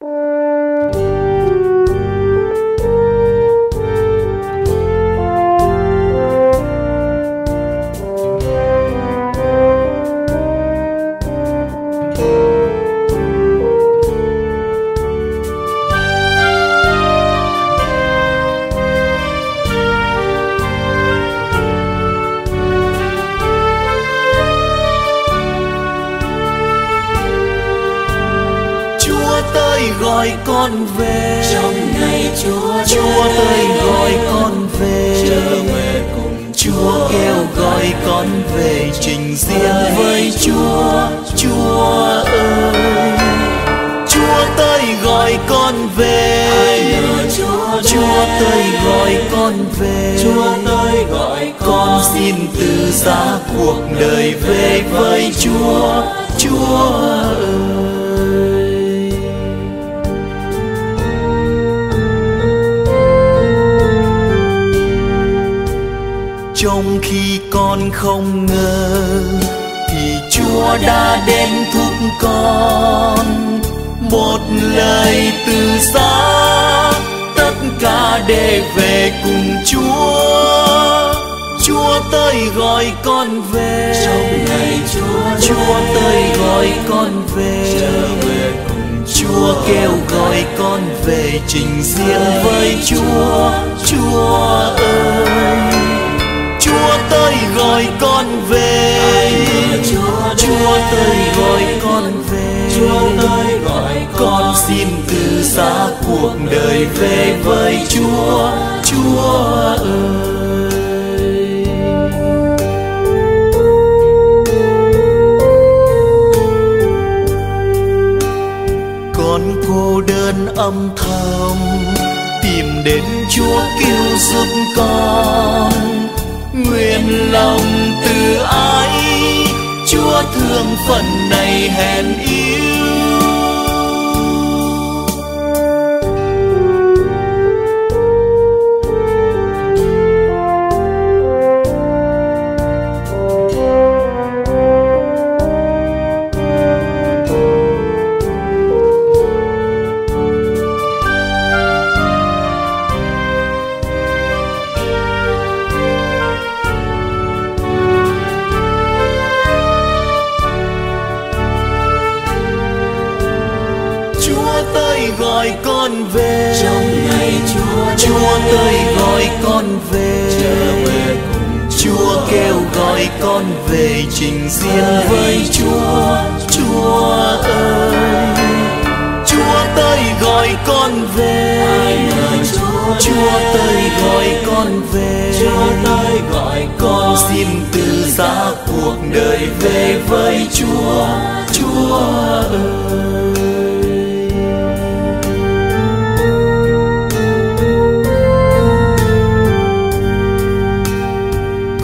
Chúa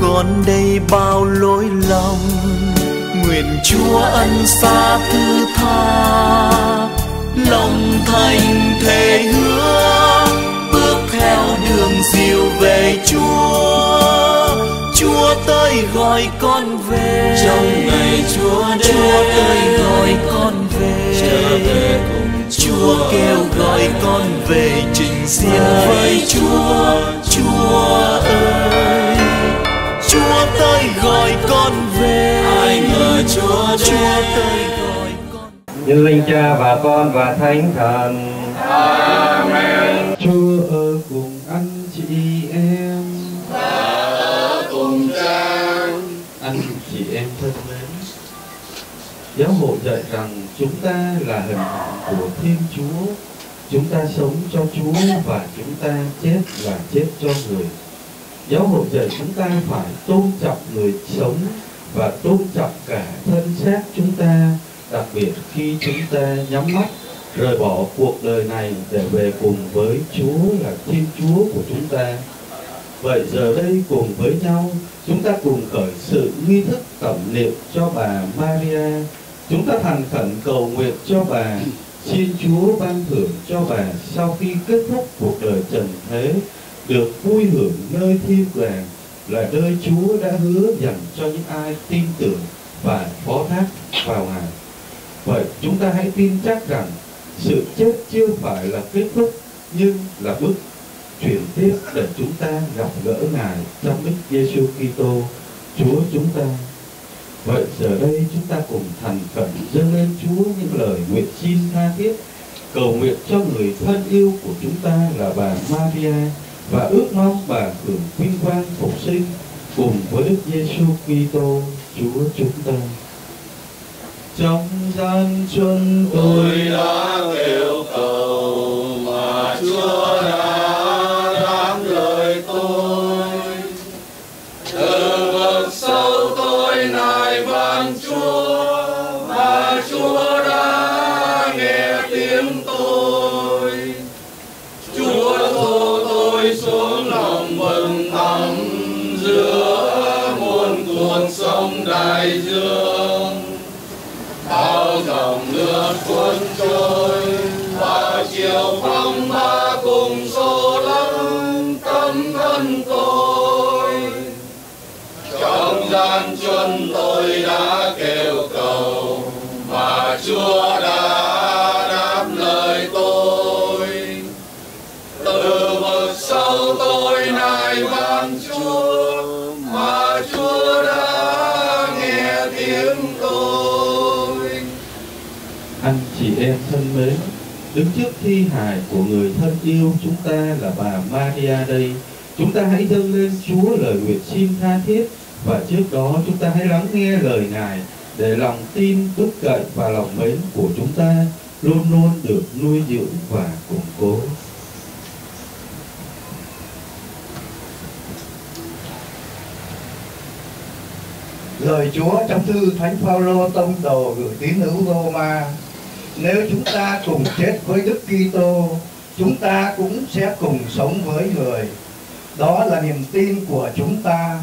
con đây bao lỗi lầm. Nguyện Chúa ân xa thứ tha lòng thành thề hứa bước theo đường dìu về Chúa. Chúa tới gọi con về. Trong ngày Chúa Chúa tới gọi con về. trở về cùng Chúa kêu gọi con về trình diện với Chúa. Chúa ơi Chúa gọi con về. Ai ngờ Chúa Chúa tới gọi con. Như linh cha và con và thánh thần. Chúa ở cùng anh chị em. Cùng cha. Anh chị em thân mến giáo hội dạy rằng chúng ta là hình ảnh của Thiên Chúa. Chúng ta sống cho Chúa và chúng ta chết là chết cho người giáo hội dạy chúng ta phải tôn trọng người sống và tôn trọng cả thân xác chúng ta đặc biệt khi chúng ta nhắm mắt rời bỏ cuộc đời này để về cùng với Chúa là Thiên Chúa của chúng ta. Vậy giờ đây cùng với nhau, chúng ta cùng khởi sự nghi thức tẩm liệm cho bà Maria. Chúng ta thành khẩn cầu nguyện cho bà, xin Chúa ban thưởng cho bà sau khi kết thúc cuộc đời trần thế, được vui hưởng nơi thiên đàng là nơi Chúa đã hứa dành cho những ai tin tưởng và phó thác vào Ngài. Vậy chúng ta hãy tin chắc rằng sự chết chưa phải là kết thúc, nhưng là bước chuyển tiếp để chúng ta gặp gỡ Ngài trong Đức Giêsu Kitô, Chúa chúng ta. Vậy giờ đây chúng ta cùng thành khẩn dâng lên Chúa những lời nguyện xin tha thiết, cầu nguyện cho người thân yêu của chúng ta là bà Maria và ước mong bà hưởng vinh quang phục sinh cùng với Đức Giêsu Kitô Chúa chúng ta. Trong gian chuân tôi tôi đã kêu cầu mà Chúa đã đại dương. Bao dòng nước cuốn trôi và chiều phong ba cùng xô lắng tâm thân tôi. Trong gian chuân tôi đã kêu cầu, mà chúa đã em thân mến, đứng trước thi hài của người thân yêu chúng ta là bà Maria đây. Chúng ta hãy dâng lên Chúa lời nguyện xin tha thiết, và trước đó chúng ta hãy lắng nghe lời Ngài để lòng tin, đức cậy và lòng mến của chúng ta luôn luôn được nuôi dưỡng và củng cố. Lời Chúa trong thư Thánh Phaolô tông đồ gửi tín hữu Roma. Nếu chúng ta cùng chết với Đức Kitô Chúng ta cũng sẽ cùng sống với người. Đó là niềm tin của chúng ta.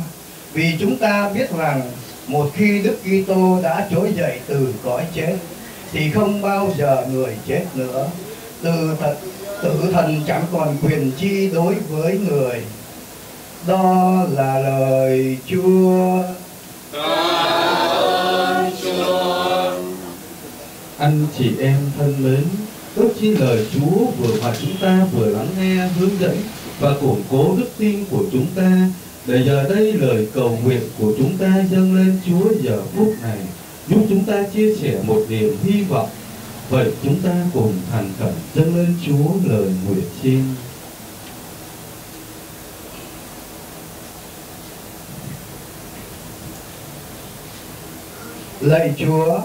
Vì chúng ta biết rằng Một khi Đức Kitô đã trỗi dậy từ cõi chết Thì không bao giờ người chết nữa. Từ thật, tử thần chẳng còn quyền chi đối với người. Đó là lời Chúa. Đó. Anh chị em thân mến, ước chi lời Chúa vừa mà chúng ta vừa lắng nghe, hướng dẫn và củng cố đức tin của chúng ta. Để giờ đây lời cầu nguyện của chúng ta dâng lên Chúa giờ phút này, giúp chúng ta chia sẻ một niềm hy vọng. Vậy chúng ta cùng thành khẩn dâng lên Chúa lời nguyện xin. Lạy Chúa,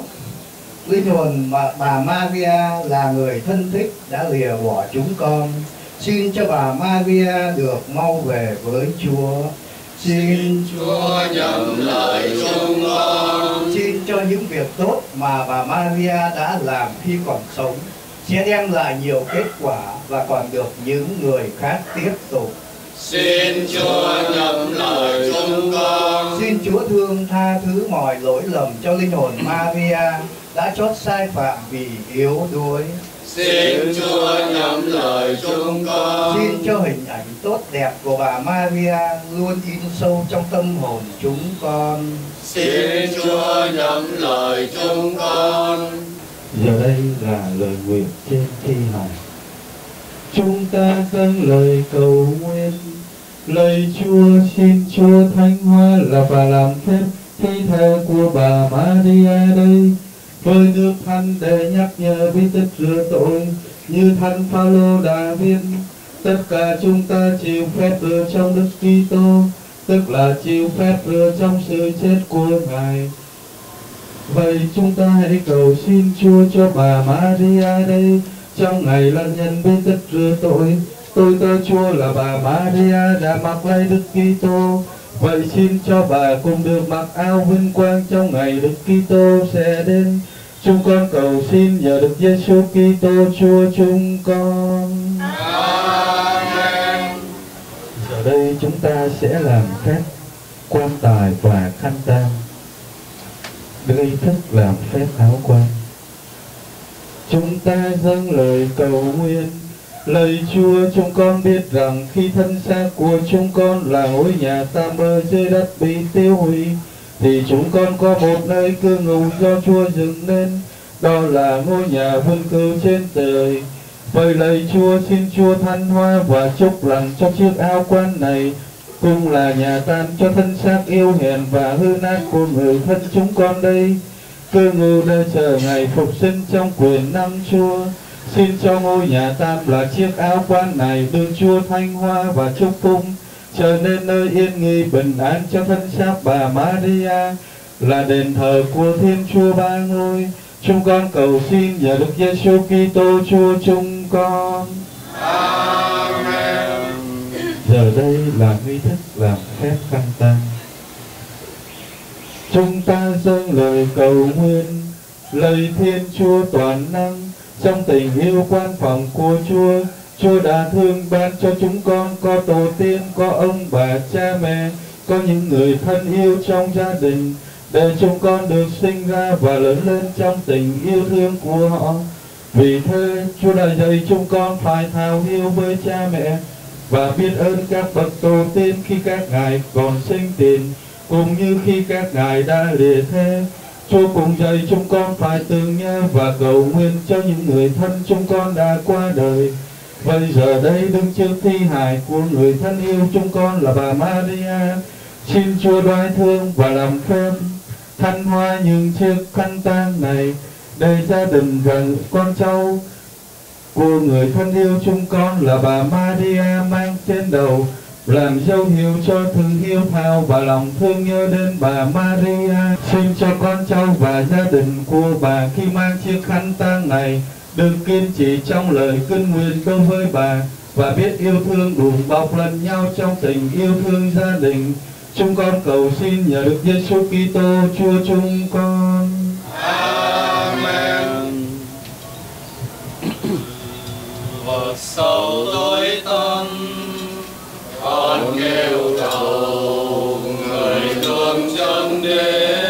linh hồn mà bà Maria là người thân thích đã lìa bỏ chúng con. Xin cho bà Maria được mau về với Chúa. Xin Chúa nhầm lời chúng con. xin cho những việc tốt mà bà Maria đã làm khi còn sống sẽ đem lại nhiều kết quả và còn được những người khác tiếp tục. Xin Chúa nhầm lời chúng con. Xin Chúa thương tha thứ mọi lỗi lầm cho linh hồn Maria đã chót sai phạm vì yếu đuối. Xin Chúa nhầm lời chúng con. Xin cho hình ảnh tốt đẹp của bà Maria luôn in sâu trong tâm hồn chúng con. Xin Chúa nhầm lời chúng con. Giờ đây là lời nguyện trên thi hài. Chúng ta dâng lời cầu nguyện Lời Chúa xin Chúa thánh hóa là và làm phép thi thể của bà Maria đây với nước thanh để nhắc nhở vi tích rửa tội, như thánh Phaolô đã viết tất cả chúng ta chịu phép rửa trong Đức Kitô, tức là chịu phép rửa trong sự chết của Ngài Vậy chúng ta hãy cầu xin Chúa cho bà Maria đây, trong ngày lần nhân vi tích rửa tội. Tôi tớ Chúa là bà Maria đã mặc lấy Đức Kitô. Vậy xin cho bà cùng được mặc áo vinh quang trong ngày Đức Kitô sẽ đến. Chúng con cầu xin nhờ Đức Giêsu Kitô Chúa chúng con. Amen. Giờ đây chúng ta sẽ làm phép quan tài và khăn tang gây thức làm phép áo quan chúng ta dâng lời cầu nguyện lời chúa chúng con biết rằng khi thân xác của chúng con là ngôi nhà tạm bỡ dưới đất bị tiêu hủy, thì chúng con có một nơi cư ngụ do chúa dựng nên, đó là ngôi nhà vinh cưu trên trời. Bởi lời chúa xin chúa thanh hoa và chúc lành cho chiếc áo quan này, cũng là nhà tan cho thân xác yêu hèn và hư nát của người thân chúng con đây. Cư ngụ để chờ ngày phục sinh trong quyền năng chúa xin cho ngôi nhà tam là chiếc áo quan này được chúa thanh hoa và chúc phúc trở nên nơi yên nghỉ bình an cho thân xác bà Maria là đền thờ của Thiên Chúa ba ngôi. Chúng con cầu xin nhờ Đức Giêsu Kitô Chúa chúng con. Amen. Giờ đây là nghi thức làm phép khăn tang. Chúng ta dâng lời cầu nguyện, lời Thiên Chúa toàn năng trong tình yêu quan phòng của Chúa. Chúa đã thương ban cho chúng con có tổ tiên, có ông bà, cha mẹ, có những người thân yêu trong gia đình để chúng con được sinh ra và lớn lên trong tình yêu thương của họ. Vì thế, Chúa đã dạy chúng con phải thao hiếu với cha mẹ và biết ơn các bậc tổ tiên khi các ngài còn sinh tiền, cũng như khi các ngài đã lìa thế. Chúa cùng dạy chúng con phải tưởng nhớ và cầu nguyện cho những người thân chúng con đã qua đời. Vậy giờ đây đứng trước thi hài của người thân yêu chúng con là bà Maria, xin Chúa đoái thương và làm phép thanh hoa những chiếc khăn tang này để gia đình gần con cháu của người thân yêu chúng con là bà Maria mang trên đầu làm dấu hiệu cho thương yêu thao và lòng thương nhớ đến bà Maria xin cho con cháu và gia đình của bà khi mang chiếc khăn tang này được kiên trì trong lời kinh nguyện đối với bà và biết yêu thương đùm bọc lần nhau trong tình yêu thương gia đình chúng con cầu xin nhờ Đức Giêsu Kitô Chúa chúng con. Amen. Vượt sâu tối tăm, nghèo kêu cầu người thương chân đến.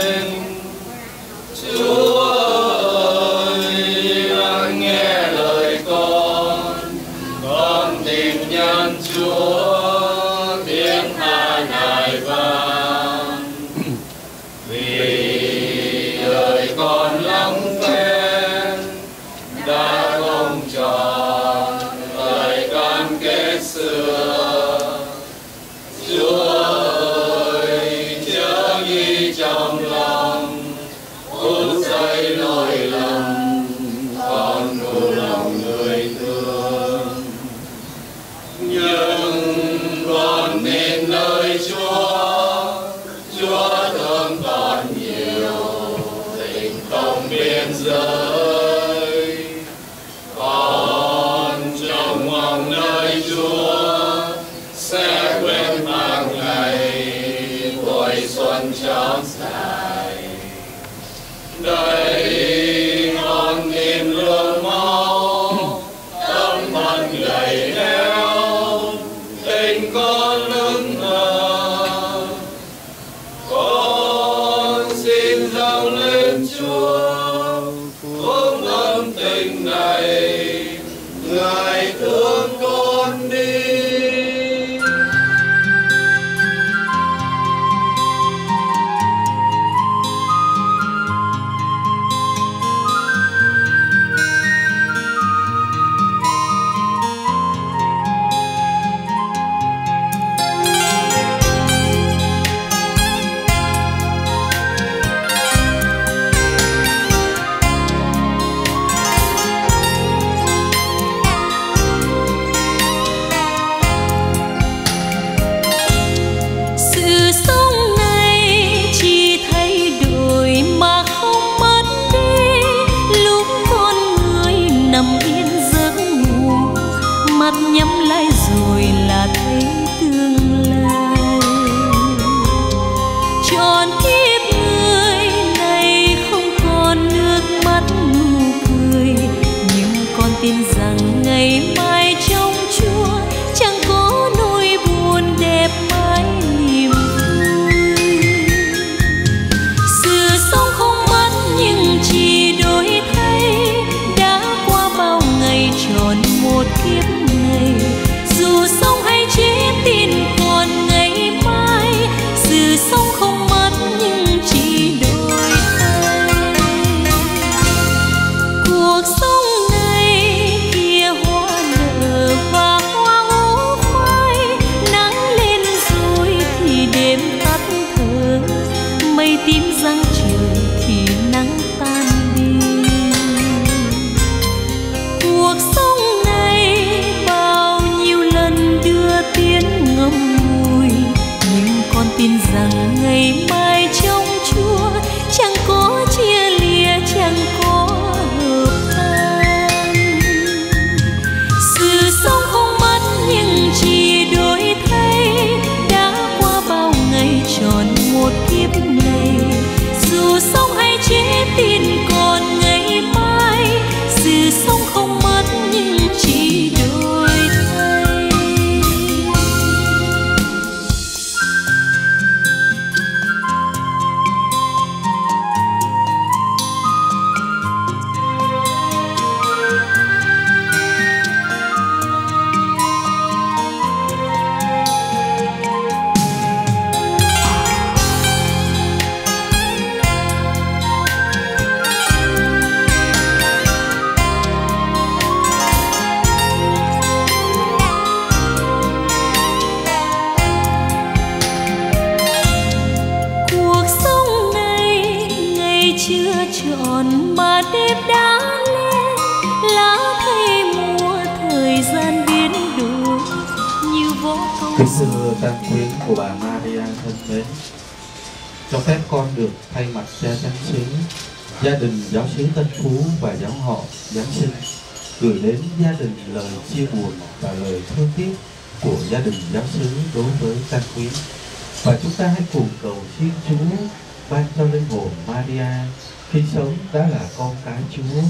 Là Chúa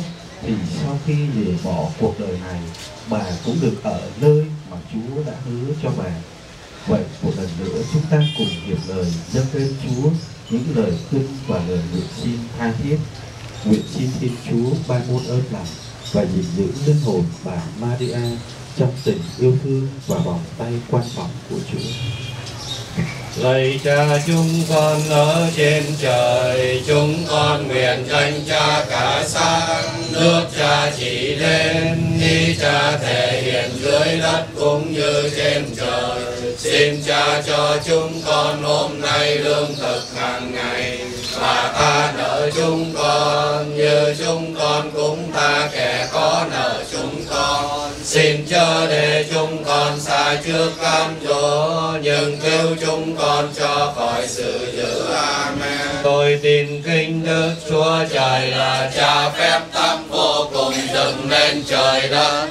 thì sau khi lìa bỏ cuộc đời này, bà cũng được ở nơi mà Chúa đã hứa cho bà Vậy một lần nữa chúng ta cùng hiệp lời dâng lên Chúa, những lời khuyên và lời nguyện xin tha thiết. Nguyện xin Thiên Chúa ban muôn ơn lành và gìn giữ linh hồn bà Maria trong tình yêu thương và vòng tay quan trọng của Chúa. Lạy cha chúng con ở trên trời, chúng con nguyện danh cha cả sáng, nước cha chỉ lên, đi cha thể hiện dưới đất cũng như trên trời. Xin cha cho chúng con hôm nay lương thực hàng ngày, và ta nợ chúng con như chúng con cũng ta kẻ có nợ chúng. Xin cho để chúng con sai trước cam dỗ, nhưng cứu chúng con cho khỏi sự dữ. Amen. Tôi tin kinh Đức Chúa Trời là cha phép tắc vô cùng dựng nên trời đất.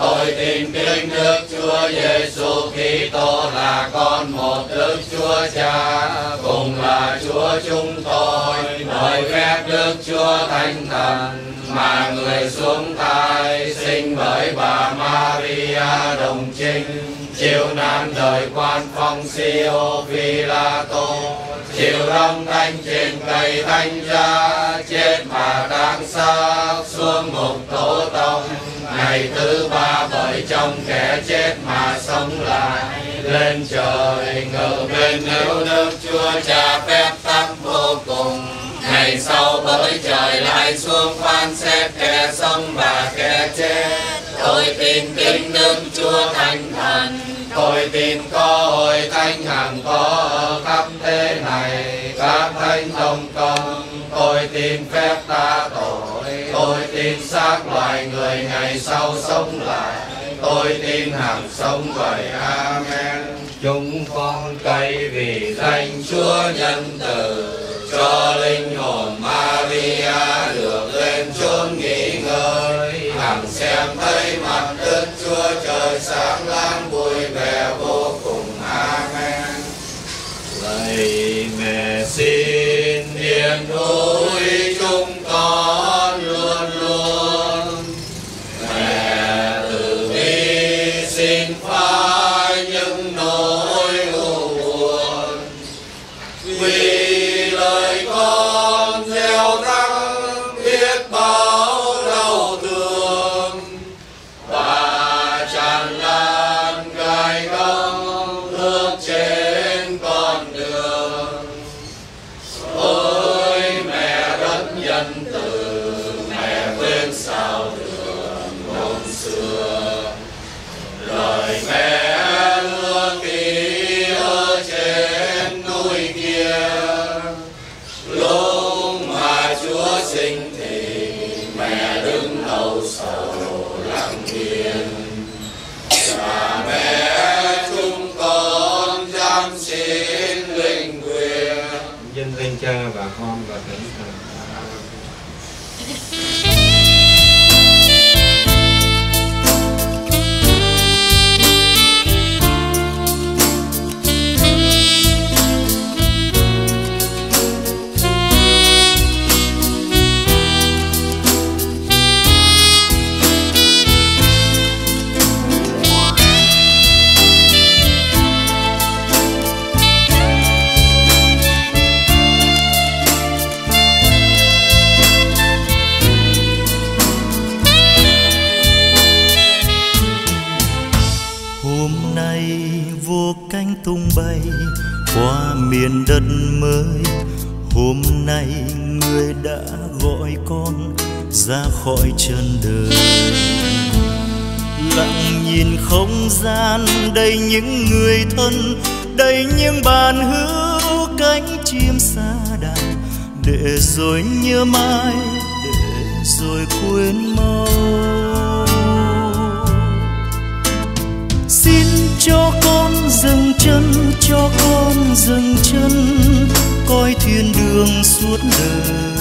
Tôi tin kinh Đức Chúa Giêsu Kitô là con một Đức Chúa Cha, cùng là Chúa chúng tôi. Bởi phép Đức Chúa Thánh Thần mà người xuống thai sinh bởi bà Maria đồng trinh. Chịu nạn đời quan phong siêu phi la tô chịu đóng thanh trên cây thanh gia chết mà đáng xác xuống ngục tổ tông. Ngày thứ ba bởi trong kẻ chết mà sống lại. Lên trời ngự bên nếu đức chúa cha phép tắc vô cùng ngày sau bởi trời lại xuống phán xét kẻ sống và kẻ chết. Tôi tin kính đức chúa thánh thần. Tôi tin có hội thánh hằng có ở khắp thế này. Các thánh đồng công tôi tin phép ta tội. Tôi tin xác loài người ngày sau sống lại. Tôi tin hằng sống vậy, amen. Chúng con cậy vì danh chúa nhân từ cho linh hồn Maria được lên chốn nghỉ ngơi. Hằng xem thấy mặt Đức Chúa trời sáng láng vui vẻ vô cùng. Amen. Lạy mẹ xin yên núi thanh tra cha và con và thánh khỏi chân đời. Lặng nhìn không gian đầy những người thân đầy những bàn hữu cánh chim xa đàn. Để rồi nhớ mãi, để rồi quên mau. Xin cho con dừng chân, cho con dừng chân, coi thiên đường suốt đời.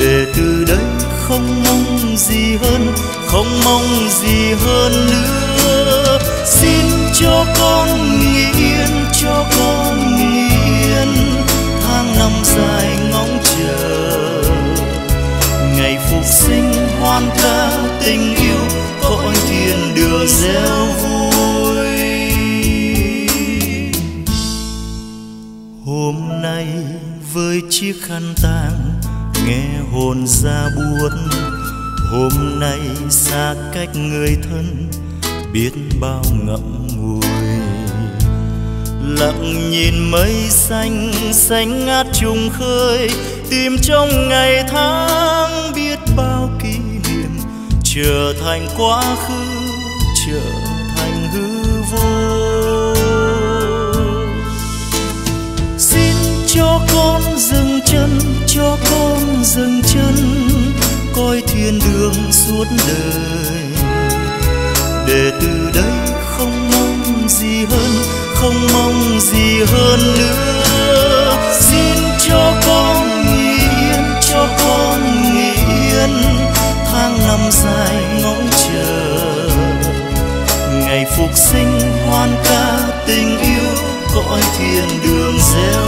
Để từ đây không mong gì hơn, không mong gì hơn nữa. Xin cho con nghỉ yên, cho con nghỉ yên. Tháng năm dài ngóng chờ. Ngày phục sinh hoan ca tình yêu cõi thiên đưa gieo vui. Hôm nay với chiếc khăn tang hồn ra buốt. Hôm nay xa cách người thân, biết bao ngậm ngùi. Lặng nhìn mây xanh xanh ngát trùng khơi. Tìm trong ngày tháng biết bao kỷ niệm. Trở thành quá khứ, trở thành hư vô. Xin cho con dừng chân cho con dừng chân, coi thiên đường suốt đời. Để từ đây không mong gì hơn, không mong gì hơn nữa. Xin cho con nghỉ yên, cho con nghỉ yên, tháng năm dài ngóng chờ. Ngày phục sinh hoan ca tình yêu cõi thiên đường reo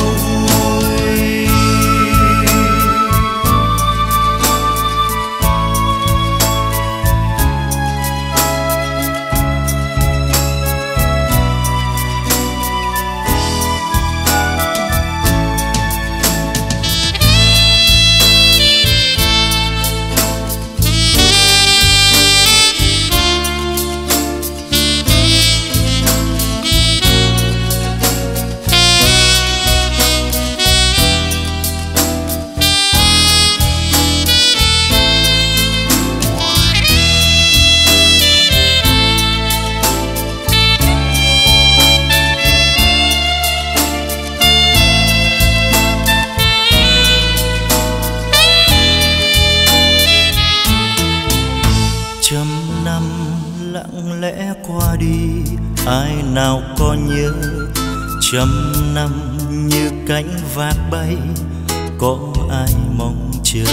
trăm năm như cánh vạc bay, có ai mong chờ?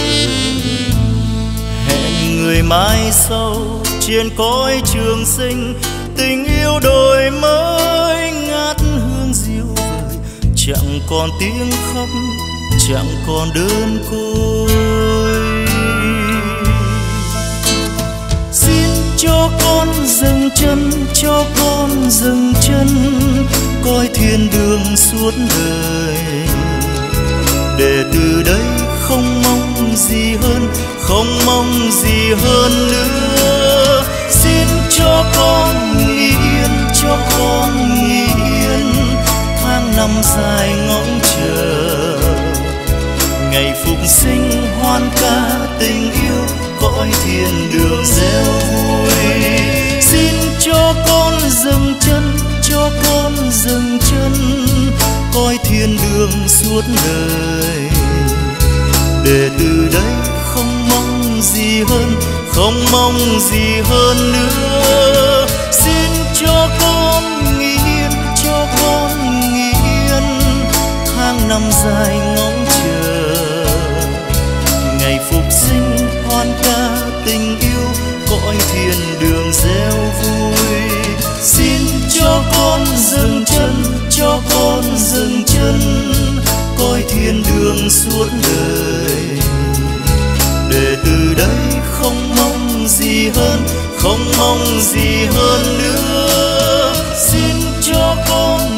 Hẹn người mai sau trên cõi trường sinh, tình yêu đổi mới ngát hương diệu vời chẳng còn tiếng khóc, chẳng còn đơn côi. Cho con dừng chân, cho con dừng chân, coi thiên đường suốt đời. Để từ đây không mong gì hơn, không mong gì hơn nữa. Xin cho con yên, cho con yên, tháng năm dài ngóng chờ. Ngày phục sinh hoan ca tình yêu cõi thiên đường. Reo vui xin cho con dừng chân, cho con dừng chân. Coi thiên đường suốt đời. Để từ đây không mong gì hơn, không mong gì hơn nữa. Xin cho con nghỉ yên, cho con nghỉ yên. Tháng năm dài ngóng hoan ca tình yêu, cõi thiên đường reo vui. Xin cho con dừng chân, cho con dừng chân coi thiên đường suốt đời. Để từ đây không mong gì hơn, không mong gì hơn nữa. Xin cho con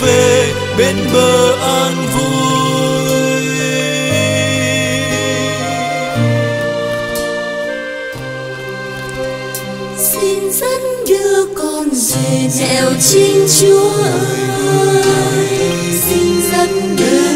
về bên bờ an vui. Xin dẫn đưa con về nẻo chính chúa ơi. Xin dẫn đưa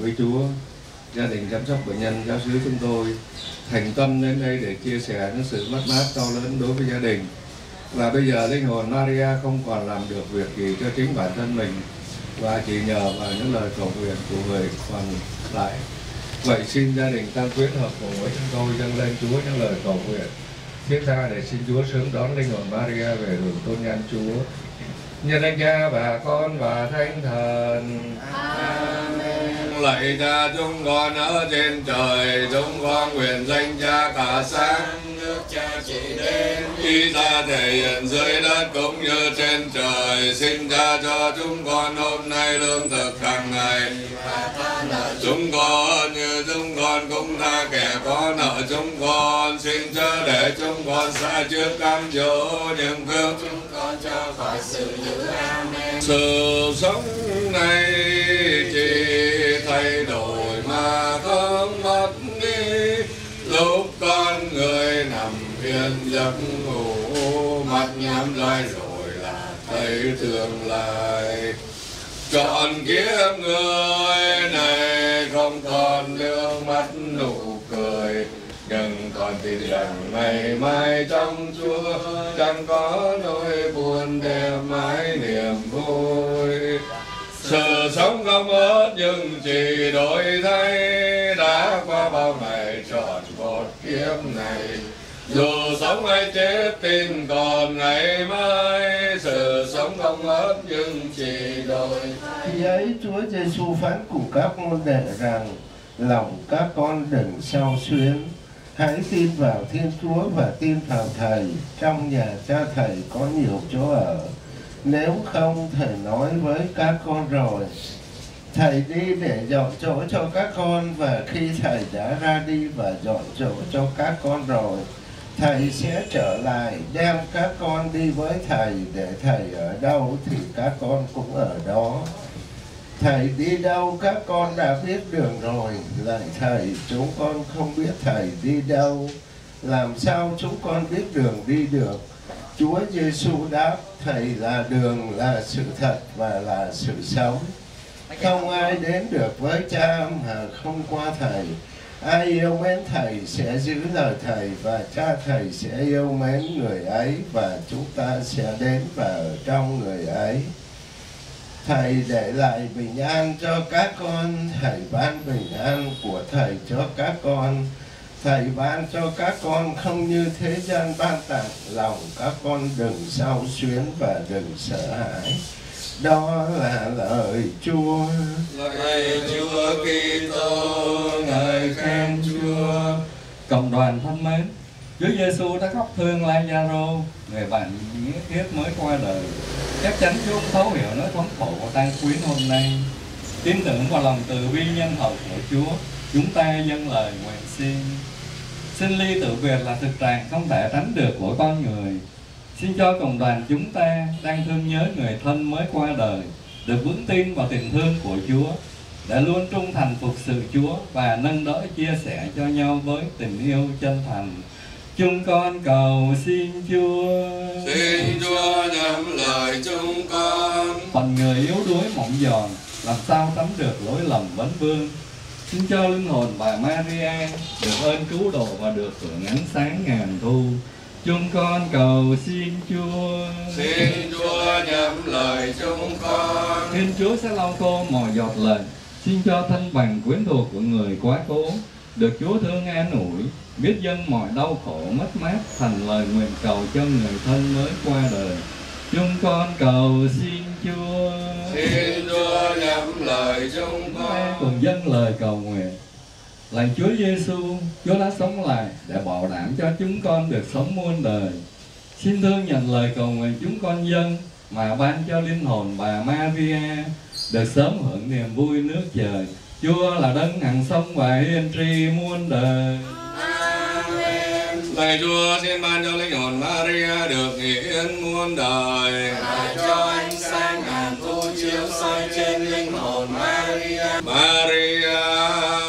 với Chúa. Gia đình chăm sóc bệnh nhân, giáo sứ chúng tôi thành tâm đến đây để chia sẻ những sự mất mát to lớn đối với gia đình. Và bây giờ linh hồn Maria không còn làm được việc gì cho chính bản thân mình, và chỉ nhờ vào những lời cầu nguyện của người còn lại. Vậy xin gia đình Tăng Quyết hợp cùng với chúng tôi dâng lên Chúa những lời cầu nguyện thiết tha để xin Chúa sớm đón linh hồn Maria về hưởng tôn nhan Chúa nhân danh cha và con và thánh thần Amen lạy cha chúng con ở trên trời. Chúng con nguyện danh cha cả sáng. Nước cha chỉ đến. Khi ta thể hiện dưới đất cũng như trên trời xin cha cho chúng con hôm nay lương thực hàng ngày. Chúng con như chúng con cũng tha kẻ có nợ chúng con. Xin chớ để chúng con xa trước cam dỗ nhưng cứu chúng con cho khỏi sự dữ amen sự sống này chỉ thay đổi mà không mất đi. Lúc con người nằm yên giấc ngủ, mắt nhắm lại rồi là thấy tương lai. Chọn kiếp người này không còn nước mắt nụ cười, nhưng còn tin rằng ngày mai trong Chúa chẳng có nỗi buồn đẹp mãi niềm vui sự sống không mất nhưng chỉ đổi thay. Đã qua bao ngày trọn một kiếp này, dù sống hay chết tin còn ngày mai. Sự sống không mất nhưng chỉ đổi Khi ấy Chúa Giêsu phán cùng các môn đệ rằng, lòng các con đừng sao xuyến. Hãy tin vào Thiên Chúa và tin vào Thầy. Trong nhà cha Thầy có nhiều chỗ ở nếu không Thầy nói với các con rồi Thầy đi để dọn chỗ cho các con và khi Thầy đã ra đi và dọn chỗ cho các con rồi Thầy sẽ trở lại đem các con đi với Thầy để Thầy ở đâu thì các con cũng ở đó. Thầy đi đâu các con đã biết đường rồi, lại Thầy chúng con không biết Thầy đi đâu. Làm sao chúng con biết đường đi được? Chúa Giêsu đáp, Thầy là đường, là sự thật và là sự sống. Không ai đến được với cha mà không qua Thầy. Ai yêu mến Thầy sẽ giữ lời Thầy và cha Thầy sẽ yêu mến người ấy và chúng ta sẽ đến và ở trong người ấy. Thầy để lại bình an cho các con, Thầy ban bình an của Thầy cho các con. Thầy ban cho các con không như thế gian ban tặng, lòng các con đừng sao xuyến và đừng sợ hãi. Đó là lời Chúa. lạy Chúa Kitô ngợi khen Chúa cộng đoàn thân mến, Chúa Giêsu đã khóc thương Lazaro người bạn nghĩa thiết mới qua đời chắc chắn Chúa thấu hiểu nỗi thống khổ của tang quyến hôm nay tin tưởng vào lòng từ bi nhân hậu của Chúa, chúng ta dâng lời nguyện xin xin ly tự biệt là thực trạng không thể tránh được của con người xin cho cộng đoàn chúng ta đang thương nhớ người thân mới qua đời được vững tin vào tình thương của Chúa để luôn trung thành phục sự Chúa và nâng đỡ chia sẻ cho nhau với tình yêu chân thành. Chúng con cầu xin Chúa. xin Chúa nhắm lời chúng con Phần người yếu đuối mỏng giòn, làm sao tránh được lỗi lầm vấn vương. Xin cho linh hồn bà Maria được ơn cứu độ và được hưởng ánh sáng ngàn thu. Chúng con cầu xin Chúa. xin Chúa nhắm lời chúng con Thiên Chúa sẽ lau khô mọi giọt lệ Xin cho thân bằng quyến thuộc của người quá cố Được Chúa thương an ủi Biết dâng mọi đau khổ mất mát Thành lời nguyện cầu cho người thân mới qua đời Chúng con cầu xin Chúa xin Chúa nhắm lời chúng con cùng dâng lời cầu nguyện Lạy Chúa Giêsu, Chúa đã sống lại để bảo đảm cho chúng con được sống muôn đời. Xin thương nhận lời cầu nguyện chúng con dâng mà ban cho linh hồn bà Maria được sớm hưởng niềm vui nước trời. Chúa là đấng hằng sống và yên tri muôn đời. Lạy Chúa xin ban cho linh hồn Maria được nghỉ yên muôn đời. Và cho ánh sáng ngàn thu chiếu soi trên linh hồn Maria. Maria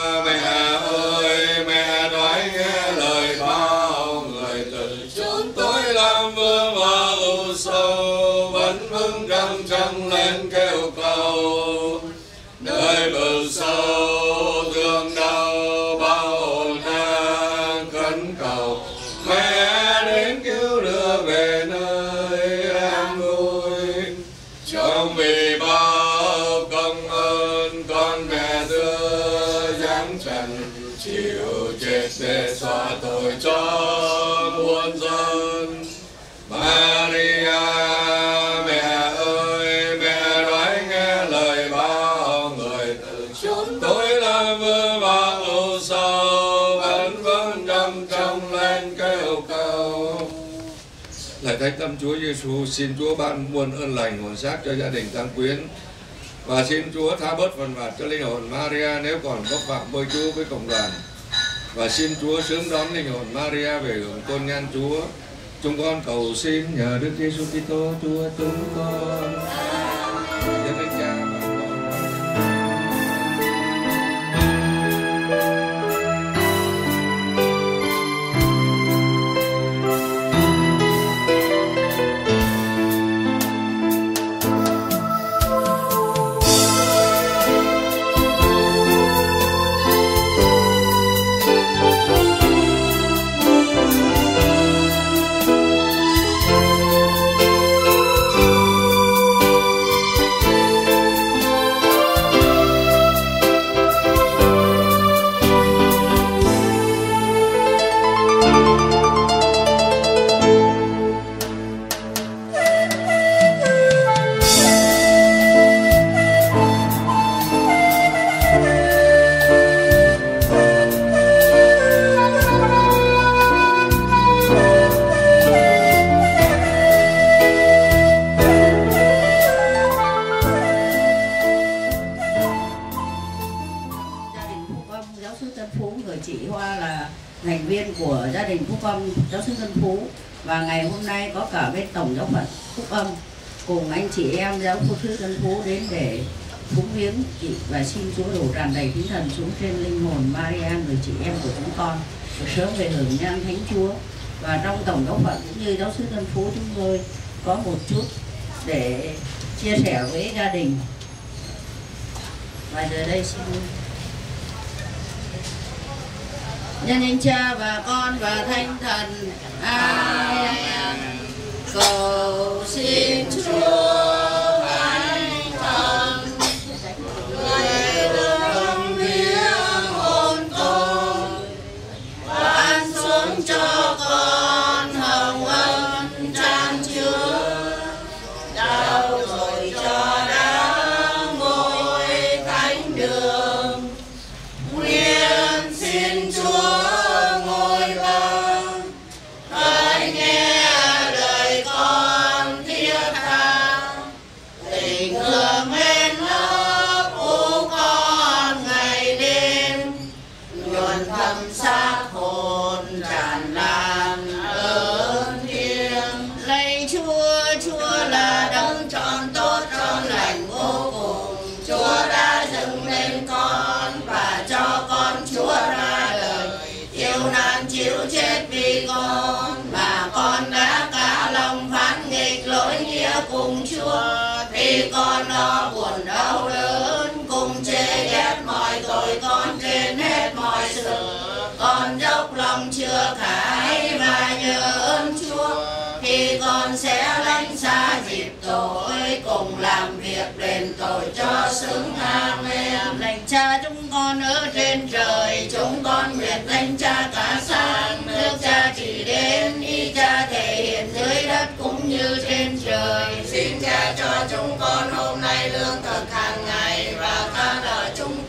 Thánh Tâm Chúa Giêsu xin Chúa ban muôn ơn lành hồn xác cho gia đình tăng quyến và xin Chúa tha bớt phần phạt cho linh hồn Maria nếu còn có phạm với Chúa với cộng đoàn và xin Chúa sớm đón linh hồn Maria về hưởng tôn nhan Chúa. Chúng con cầu xin nhờ Đức Giêsu Kitô, Chúa chúng con. Amen. danh Cha và Con anh giáo sư sư Tân phố đến để cúng viếng chị và xin Chúa đổ tràn đầy tinh thần xuống trên linh hồn Maria, người chị em của chúng con. Được sớm về hưởng nhan thánh Chúa. Và trong tổng giáo phận cũng như giáo sư Tân Phú chúng tôi, có một chút để chia sẻ với gia đình. Và giờ đây xin nhân danh cha và con và thánh thần. Amen. Cầu xin chúa. Con dốc lòng chưa khải và nhớ ơn chúa, thì con sẽ lánh xa dịp tội cùng làm việc đền tội cho xứng amen. Lành cha chúng con ở trên trời, chúng con nguyện danh cha cả sang nước cha chỉ đến y cha thể hiện dưới đất cũng như trên trời. Xin cha cho chúng con hôm nay lương thực hàng ngày và tha nợ chúng con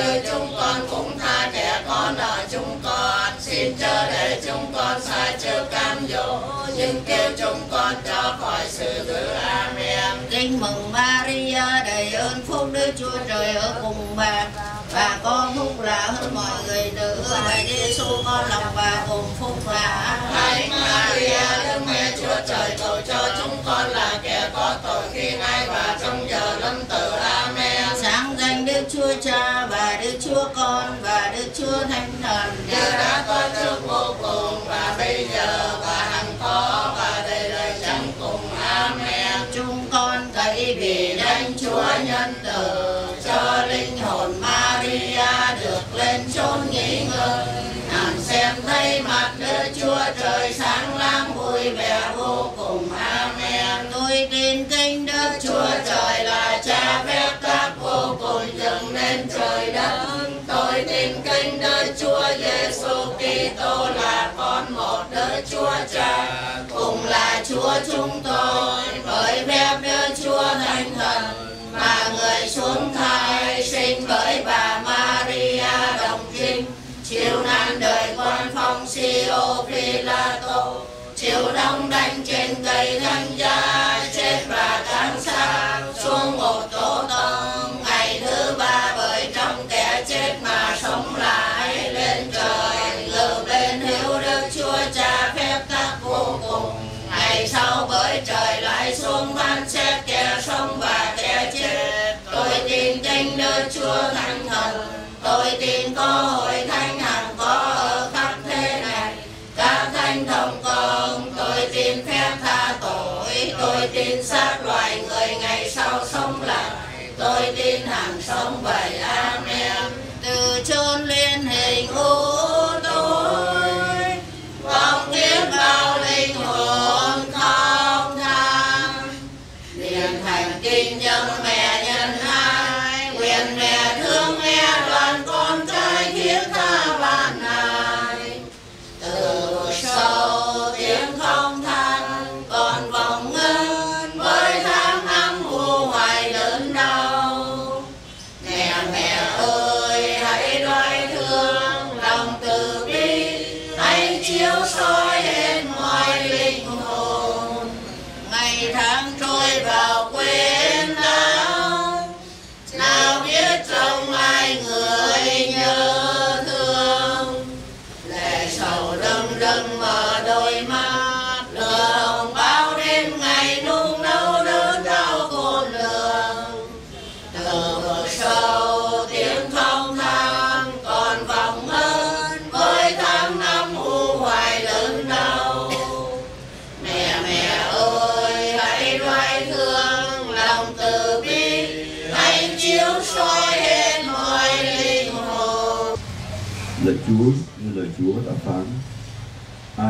như chúng con cũng tha kẻ con nợ chúng con. Xin chớ để chúng con sai trước cam dỗ. Nhưng kêu chúng con cho khỏi sự dữ amen. Kinh mừng Maria đầy ơn phúc Đức Chúa Trời ở cùng bà. Và con phúc là hơn mọi người nữ và Giêsu con lòng bà cùng phúc là Thánh Maria Đức Mẹ Chúa Trời cầu cho chúng con là kẻ có tội khi nay và trong giờ lâm Chúa Cha và Đức Chúa Con và Đức Chúa Thánh Thần. Như đã có trước vô cùng, và bây giờ và hằng có, và đời đời chẳng cùng. Amen. Chúng con thấy vì danh Chúa nhân từ, cho linh hồn Maria được lên chốn nghỉ ngơi. Nàng xem thấy mặt Đức Chúa Trời sáng láng, vui vẻ vô cùng. Amen. Tôi tin kinh Đức Chúa Trời là vô cùng dựng nên trời đất. Tôi tin kinh Đức Chúa Giêsu Kitô là con một Đức Chúa Cha. Cùng là Chúa chúng tôi, bởi phép Đức Chúa Thánh Thần mà người xuống thai sinh bởi bà Maria đồng trinh chịu nạn đời quan phong Sio Pilato chịu đóng đánh trên cây thánh giá, chết và tháng xa, xuống một tổ tông. Chúa Thánh Thần tôi tin có hội thánh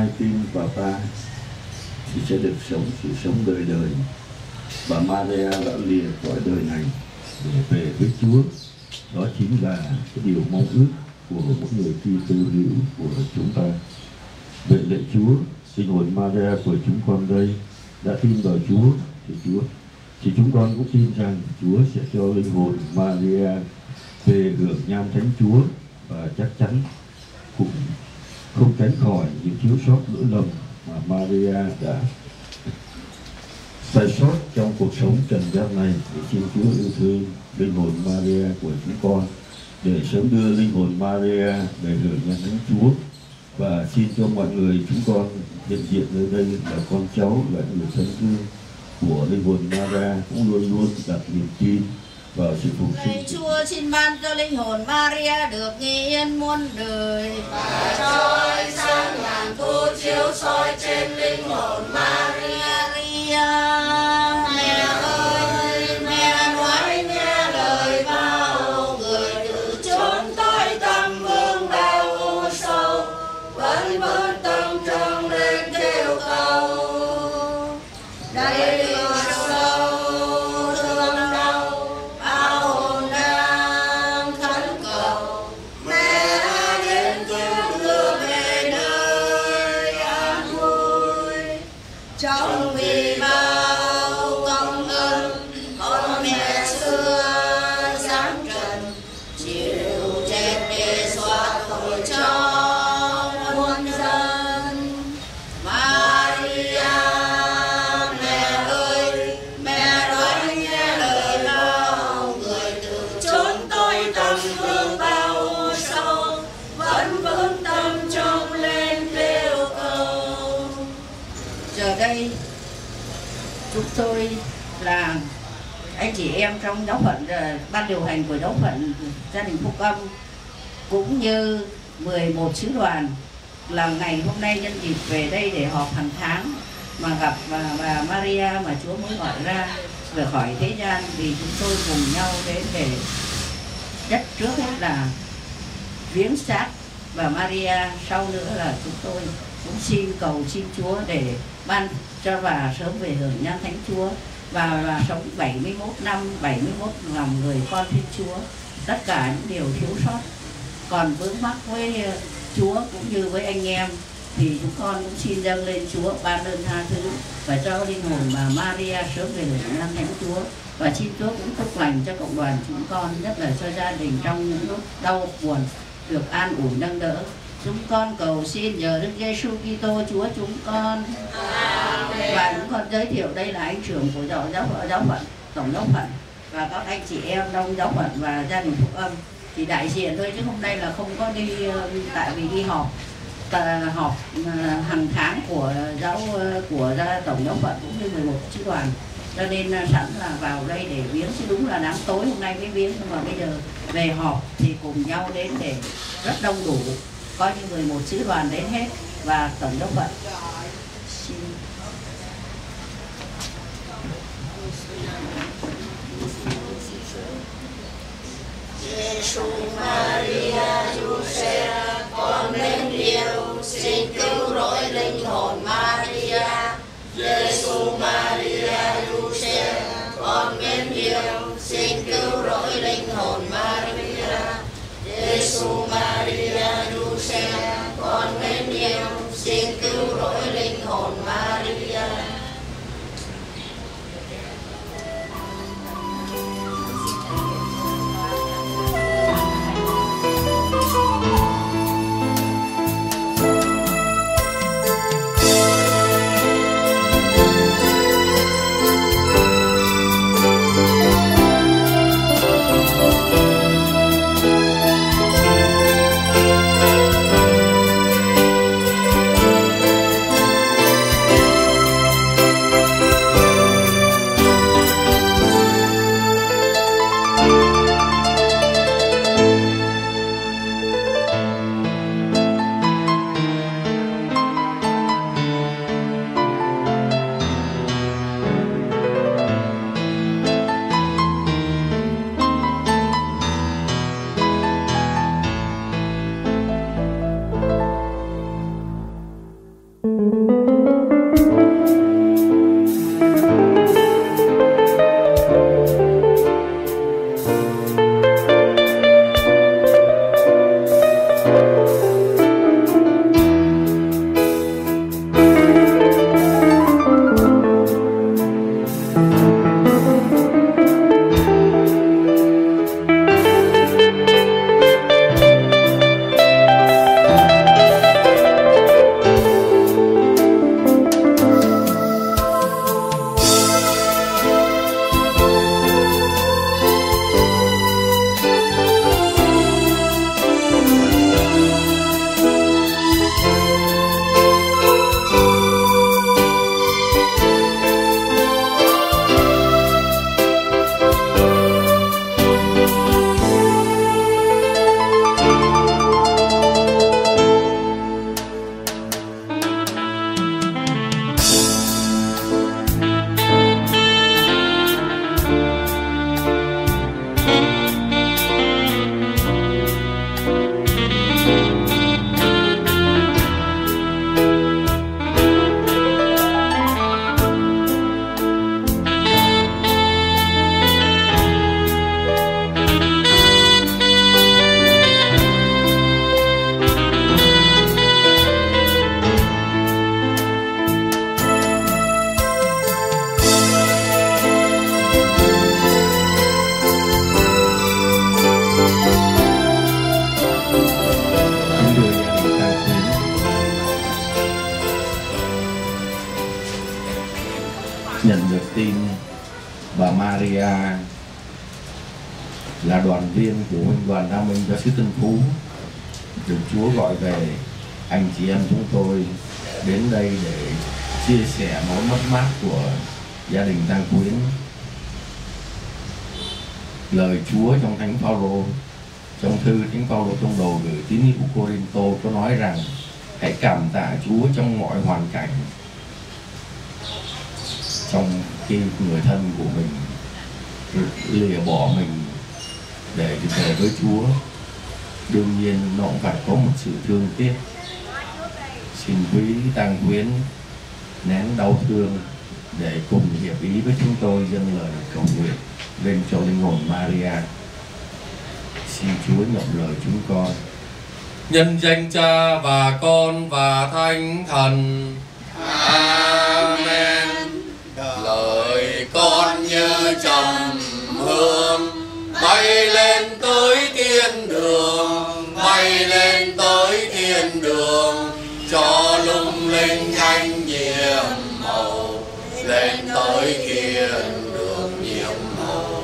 hai tim và ta thì sẽ được sống sự sống đời đời. Và Maria đã lìa khỏi đời này để về với Chúa. Đó chính là cái điều mong ước của mỗi người khi tư hữu của chúng ta. Về lệ Chúa, linh hồn Maria của chúng con đây đã tin vào Chúa thì Chúa thì chúng con cũng tin rằng Chúa sẽ cho linh hồn Maria về hưởng nham thánh Chúa và chắc chắn cũng không tránh khỏi những thiếu sót lỗi lầm mà Maria đã sai sót trong cuộc sống trần gian này. Để xin Chúa yêu thương linh hồn Maria của chúng con, để sớm đưa linh hồn Maria về hưởng nhân thánh Chúa. Và xin cho mọi người chúng con hiện diện nơi đây là con cháu là người thân thương của linh hồn Maria cũng luôn luôn đặt niềm tin vào sự phục sinh Lạy Chúa xin ban cho linh hồn Maria được nghi yên muôn đời và cho ánh sáng ngàn thu chiếu soi trên linh hồn Maria. Trong giáo phận ờ, ban điều hành của giáo phận gia đình phúc âm cũng như 11 sứ đoàn là ngày hôm nay nhân dịp về đây để họp hàng tháng mà gặp bà, bà Maria mà Chúa mới gọi ra về khỏi thế gian vì chúng tôi cùng nhau đến để nhất trước hết là viếng xác và Maria. Sau nữa là chúng tôi cũng xin cầu xin Chúa để ban cho bà sớm về hưởng nhan thánh Chúa và sống 71 năm 71 làm người con Thiên Chúa, tất cả những điều thiếu sót, còn vướng mắc với ờ, Chúa cũng như với anh em, thì chúng con cũng xin dâng lên Chúa ban ơn tha thứ và cho linh hồn bà Maria sớm về hưởng nhan thánh Chúa. Và xin Chúa cũng phúc lành cho cộng đoàn chúng con, nhất là cho gia đình trong những lúc đau buồn, được an ủi nâng đỡ chúng con cầu xin nhờ Đức Giêsu Kitô, Chúa chúng con. Và chúng con giới thiệu, đây là anh trưởng của giáo giáo giáo phận, tổng giáo phận. Và các anh chị em trong giáo phận và gia đình phúc âm thì đại diện thôi, chứ hôm nay là không có đi ờ, tại vì đi họp tà- họp ờ, hàng tháng của giáo của gia tổng giáo phận cũng như 11 sư đoàn. Cho nên sẵn là vào đây để viếng, chứ đúng là đám tối hôm nay mới viếng. Nhưng mà bây giờ về họp thì cùng nhau đến để rất đông đủ coi như 11 sứ đoàn đến hết và tổng đốc vận xin Giêsu Maria Giuse con mến yêu xin cứu rỗi linh hồn Maria Giêsu Maria Giuse con mến yêu xin cứu rỗi linh hồn Maria Giêsu Maria Giuse lìa bỏ mình để về với Chúa. Đương nhiên nó cũng phải có một sự thương tiếc. Xin quý tăng quyến, nén đau thương để cùng hiệp ý với chúng tôi dâng lời cầu nguyện lên cho linh hồn Maria. Xin Chúa nhận lời chúng con. Nhân danh cha và con và thánh thần. Amen. Thường bay lên tới thiên đường, bay lên tới thiên đường. Cho lung linh thanh nhiệm màu, lên tới thiên đường nhiệm màu.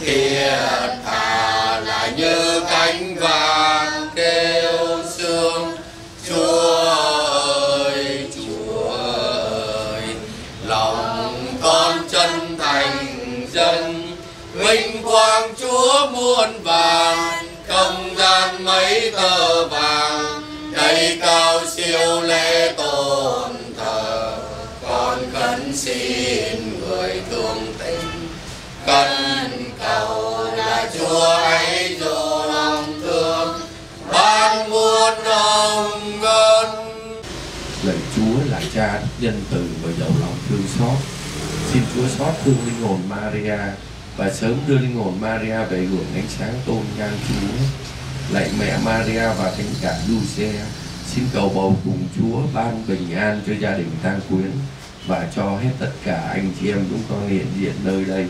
Thiệt thà là như cánh vàng. Quang chúa muôn vàng, không gian mấy tờ vàng, đầy cao siêu lễ tôn thờ. Con khấn xin người thương tình cần cầu là chúa ấy dù lòng thương. Ban muôn ông ơn lạy Chúa là cha nhân từ và giàu lòng thương xót. Xin Chúa xót thương linh hồn Maria và sớm đưa linh hồn Maria về hưởng ánh sáng tôn nhan Chúa. Lạy mẹ Maria và thánh cả Lucia xin cầu bầu cùng Chúa ban bình an cho gia đình tang quyến và cho hết tất cả anh chị em chúng con hiện diện nơi đây.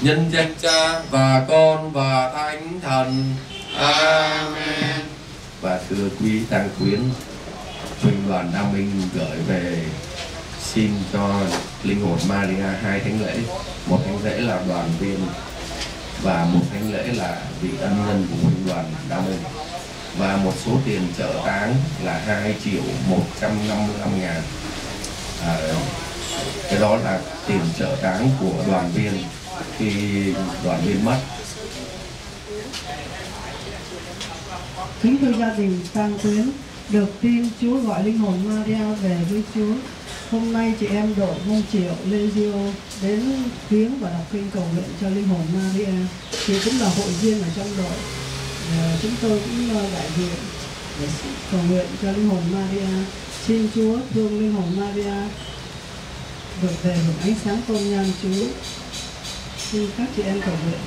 Nhân danh cha và con và thánh thần. Amen. Và thưa quý tang quyến trung đoàn Nam Minh gửi về xin cho linh hồn Maria hai thánh lễ. Một thánh lễ là đoàn viên và một thánh lễ là vị ân nhân của huynh đoàn Đa Minh và một số tiền trợ táng là 2 triệu 155 ngàn. À, cái đó là tiền trợ táng của đoàn viên khi đoàn viên mất. Kính thưa gia đình tang quyến, được tin Chúa gọi linh hồn Maria về với Chúa. Hôm nay chị em đội mông triệu Legio đến viếng và đọc kinh cầu nguyện cho linh hồn Maria. Chị cũng là hội viên ở trong đội. Và chúng tôi cũng ờ, đại diện để cầu nguyện cho linh hồn Maria. Xin Chúa thương linh hồn Maria được về hưởng ánh sáng tôn nhan Chúa. Xin các chị em cầu nguyện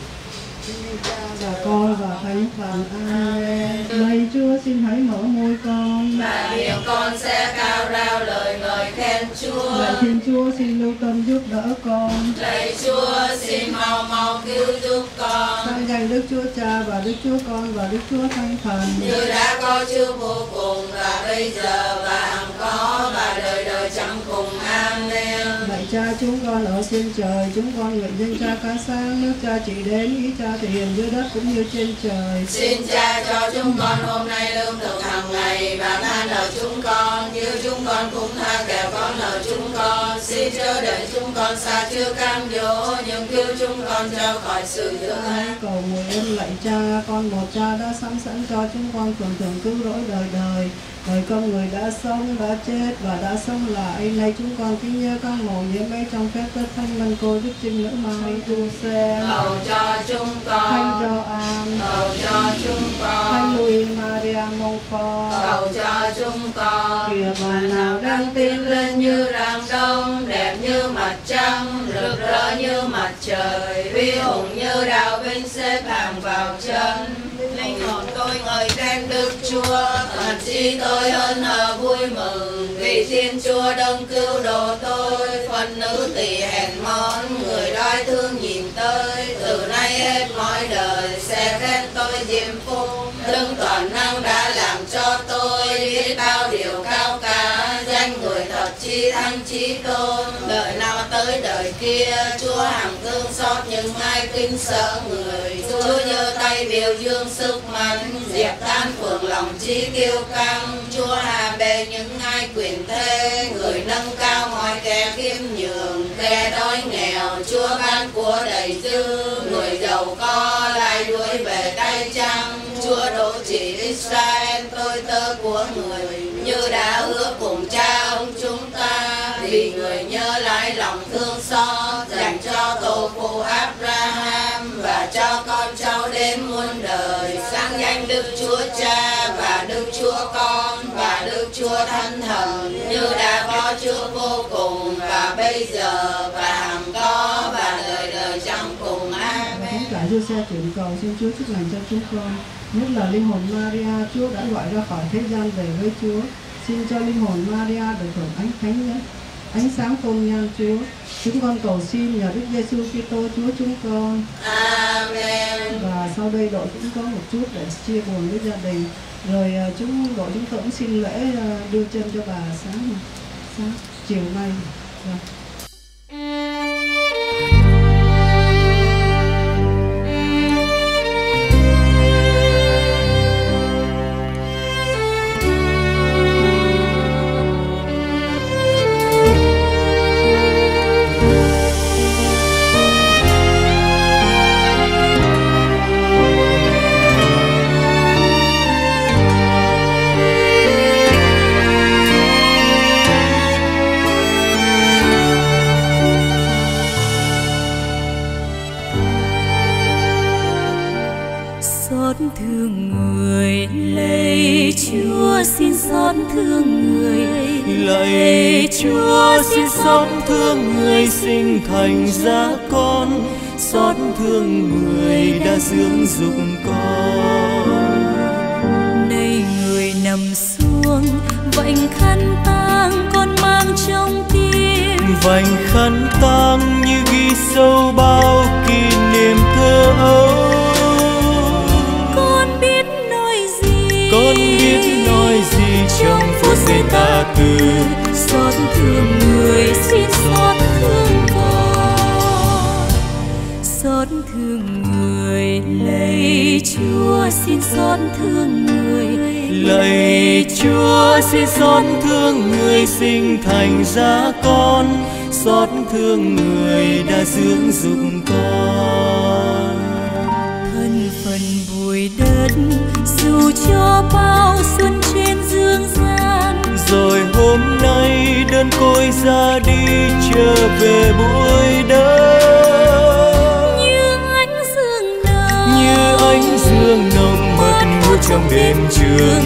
và con và thánh thần amen. Lạy chúa xin hãy mở môi con. Và miệng con sẽ cao rao lời ngợi khen chúa. Lạy thiên chúa xin lưu tâm giúp đỡ con. Lạy chúa xin mau mau cứu giúp con. Sang danh Đức Chúa Cha và Đức Chúa Con và Đức Chúa Thánh Thần. như đã có chưa vô cùng và bây giờ và hằng có và đời đời chẳng cùng. Amen Cha chúng con ở trên trời, chúng con nguyện danh Cha ca sáng, nước Cha chỉ đến, ý Cha thể hiện dưới đất cũng như trên trời. Xin cha cho chúng con hôm nay lương thực hàng ngày và tha nợ chúng con như chúng con cũng tha kẻ có nợ chúng con. Xin chớ để chúng con xa chưa cam dỗ nhưng cứu chúng con ra khỏi sự dữ Hãy cầu nguyện lạy Cha, con một Cha đã sẵn sẵn cho chúng con phần thưởng cứu rỗi đời đời. Đời con người đã sống, đã chết và đã sống lại. Nay chúng con kính nhớ các mồ nhiễm ấy trong phép tất thanh mân cô Đức Trinh Nữ Mai Tu Xe. cầu cho chúng Thánh con Gioan, cầu cho chúng Thánh con Louis Maria Pho. cầu cho chúng con Kìa Bạn nào đang tiến lên như rạng đông đẹp như mặt trăng rực rỡ như mặt trời uy hùng như đạo binh xếp hàng vào chân linh hồn tôi ngợi khen đức chúa. Thật chi tôi hơn hờ vui mừng vì thiên chúa đông cứu độ tôi. Phần nữ tỳ hèn món, người đói thương nhìn tới từ nay hết mọi đời sẽ khen tôi diêm phúc đấng toàn năng đã làm cho tôi biết bao điều cao cả. Danh người thật chi thăng chí tôi kia chúa hàng thương xót những ai kinh sợ người. Chúa giơ tay biểu dương sức mạnh diệt tan phượng lòng trí kiêu căng. Chúa hà bề những ai quyền thế, người nâng cao mọi kẻ khiêm nhường. Kẻ đói nghèo, chúa ban của đầy dư. Người giàu có lại đuổi về tay trắng chúa độ chỉ Israel, tôi tớ của người. Như đã hứa cùng cha lòng thương xót dành cho tổ phụ Abraham và cho con cháu đến muôn đời sang danh Đức Chúa Cha và Đức Chúa Con và Đức Chúa Thánh Thần như đã có trước vô cùng và bây giờ và hằng có và đời đời chẳng cùng Amen. Thánh cả Giuse chuyển cầu xin Chúa chúc lành cho chúng con, nhất là linh hồn Maria, Chúa đã gọi ra khỏi thế gian về với Chúa. Xin cho linh hồn Maria được hưởng ánh thánh nhất, ánh sáng tôn nhan Chúa. Chúng con cầu xin nhờ Đức Giêsu Kitô Chúa chúng con. Amen. Và sau đây đội cũng có một chút để chia buồn với gia đình. Rồi à, chúng đội chúng tôi cũng xin lễ à, đưa chân cho bà sáng sáng chiều nay. Vâng. Lạy chúa xin xót thương người. Lạy chúa xin xót thương người sinh thành ra con. Xót thương người đã dưỡng dục con. Nay người nằm xuống vành khăn tang con mang trong tim. Vành khăn tang như ghi sâu bao kỷ niệm thơ ấu trong ta từ xót thương người, xin xót thương con. Xót thương người, lạy chúa, xin xót thương người. Lạy chúa, xin xót thương người sinh thành ra con. Xót thương người đã dưỡng dục con đất dù cho bao xuân trên dương gian. Rồi hôm nay đơn côi ra đi trở về bụi đất như ánh dương nồng. Như ánh dương nồng mật ngủ trong đêm trường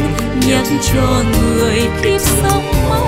nhắc cho người kiếp sống mong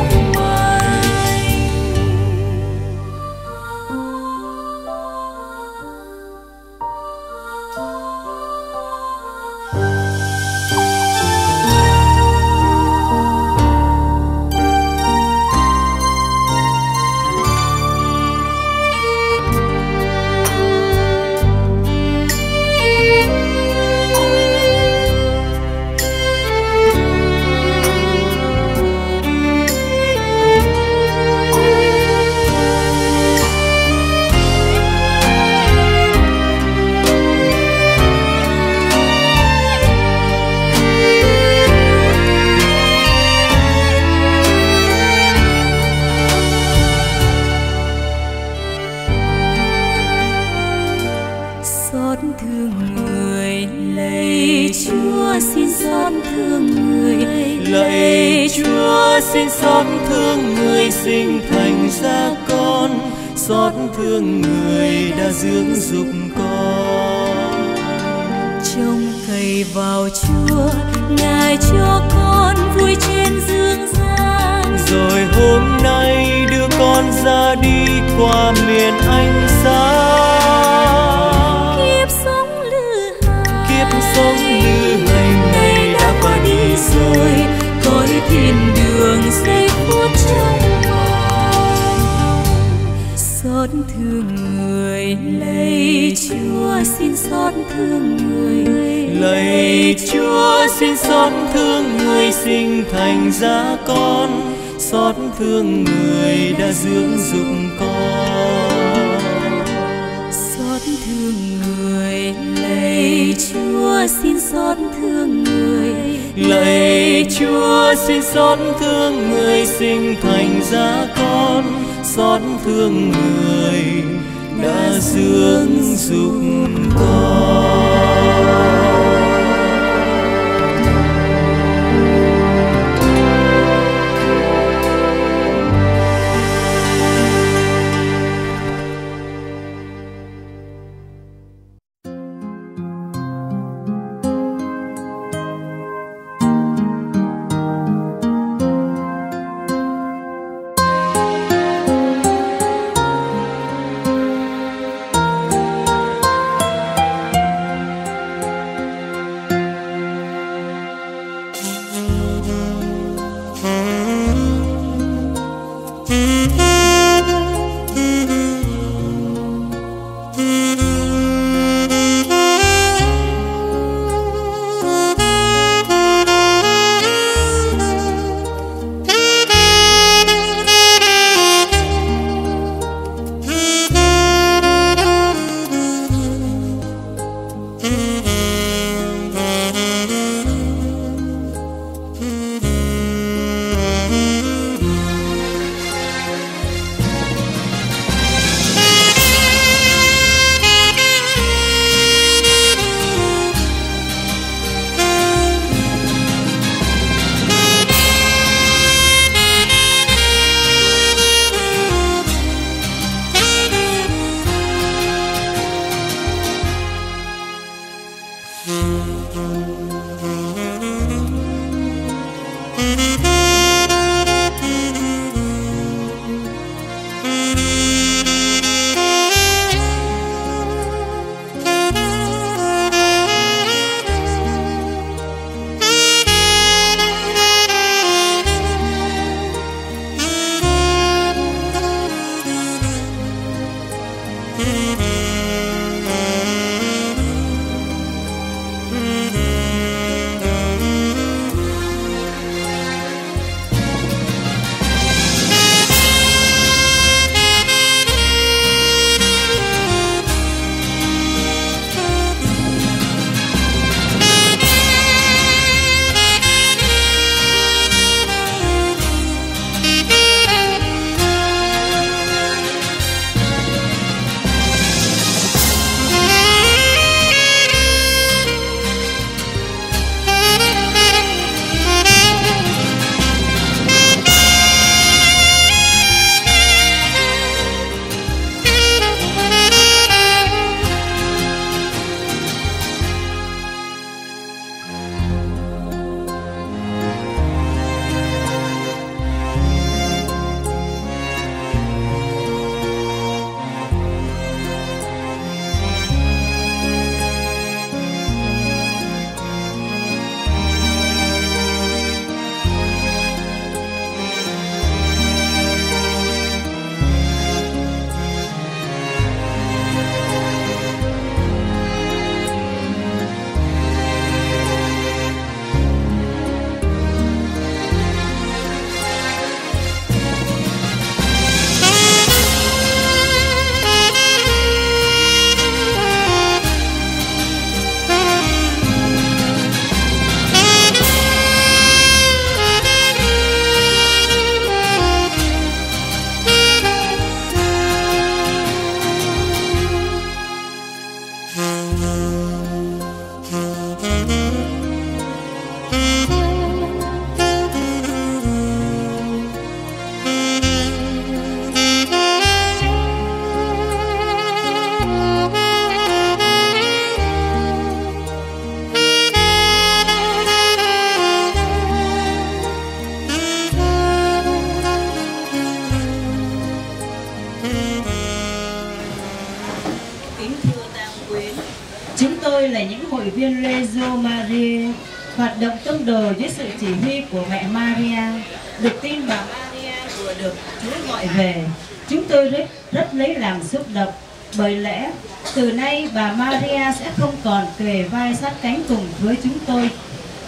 gọi về, chúng tôi rất, rất lấy làm xúc động. Bởi lẽ, từ nay bà Maria sẽ không còn kề vai sát cánh cùng với chúng tôi,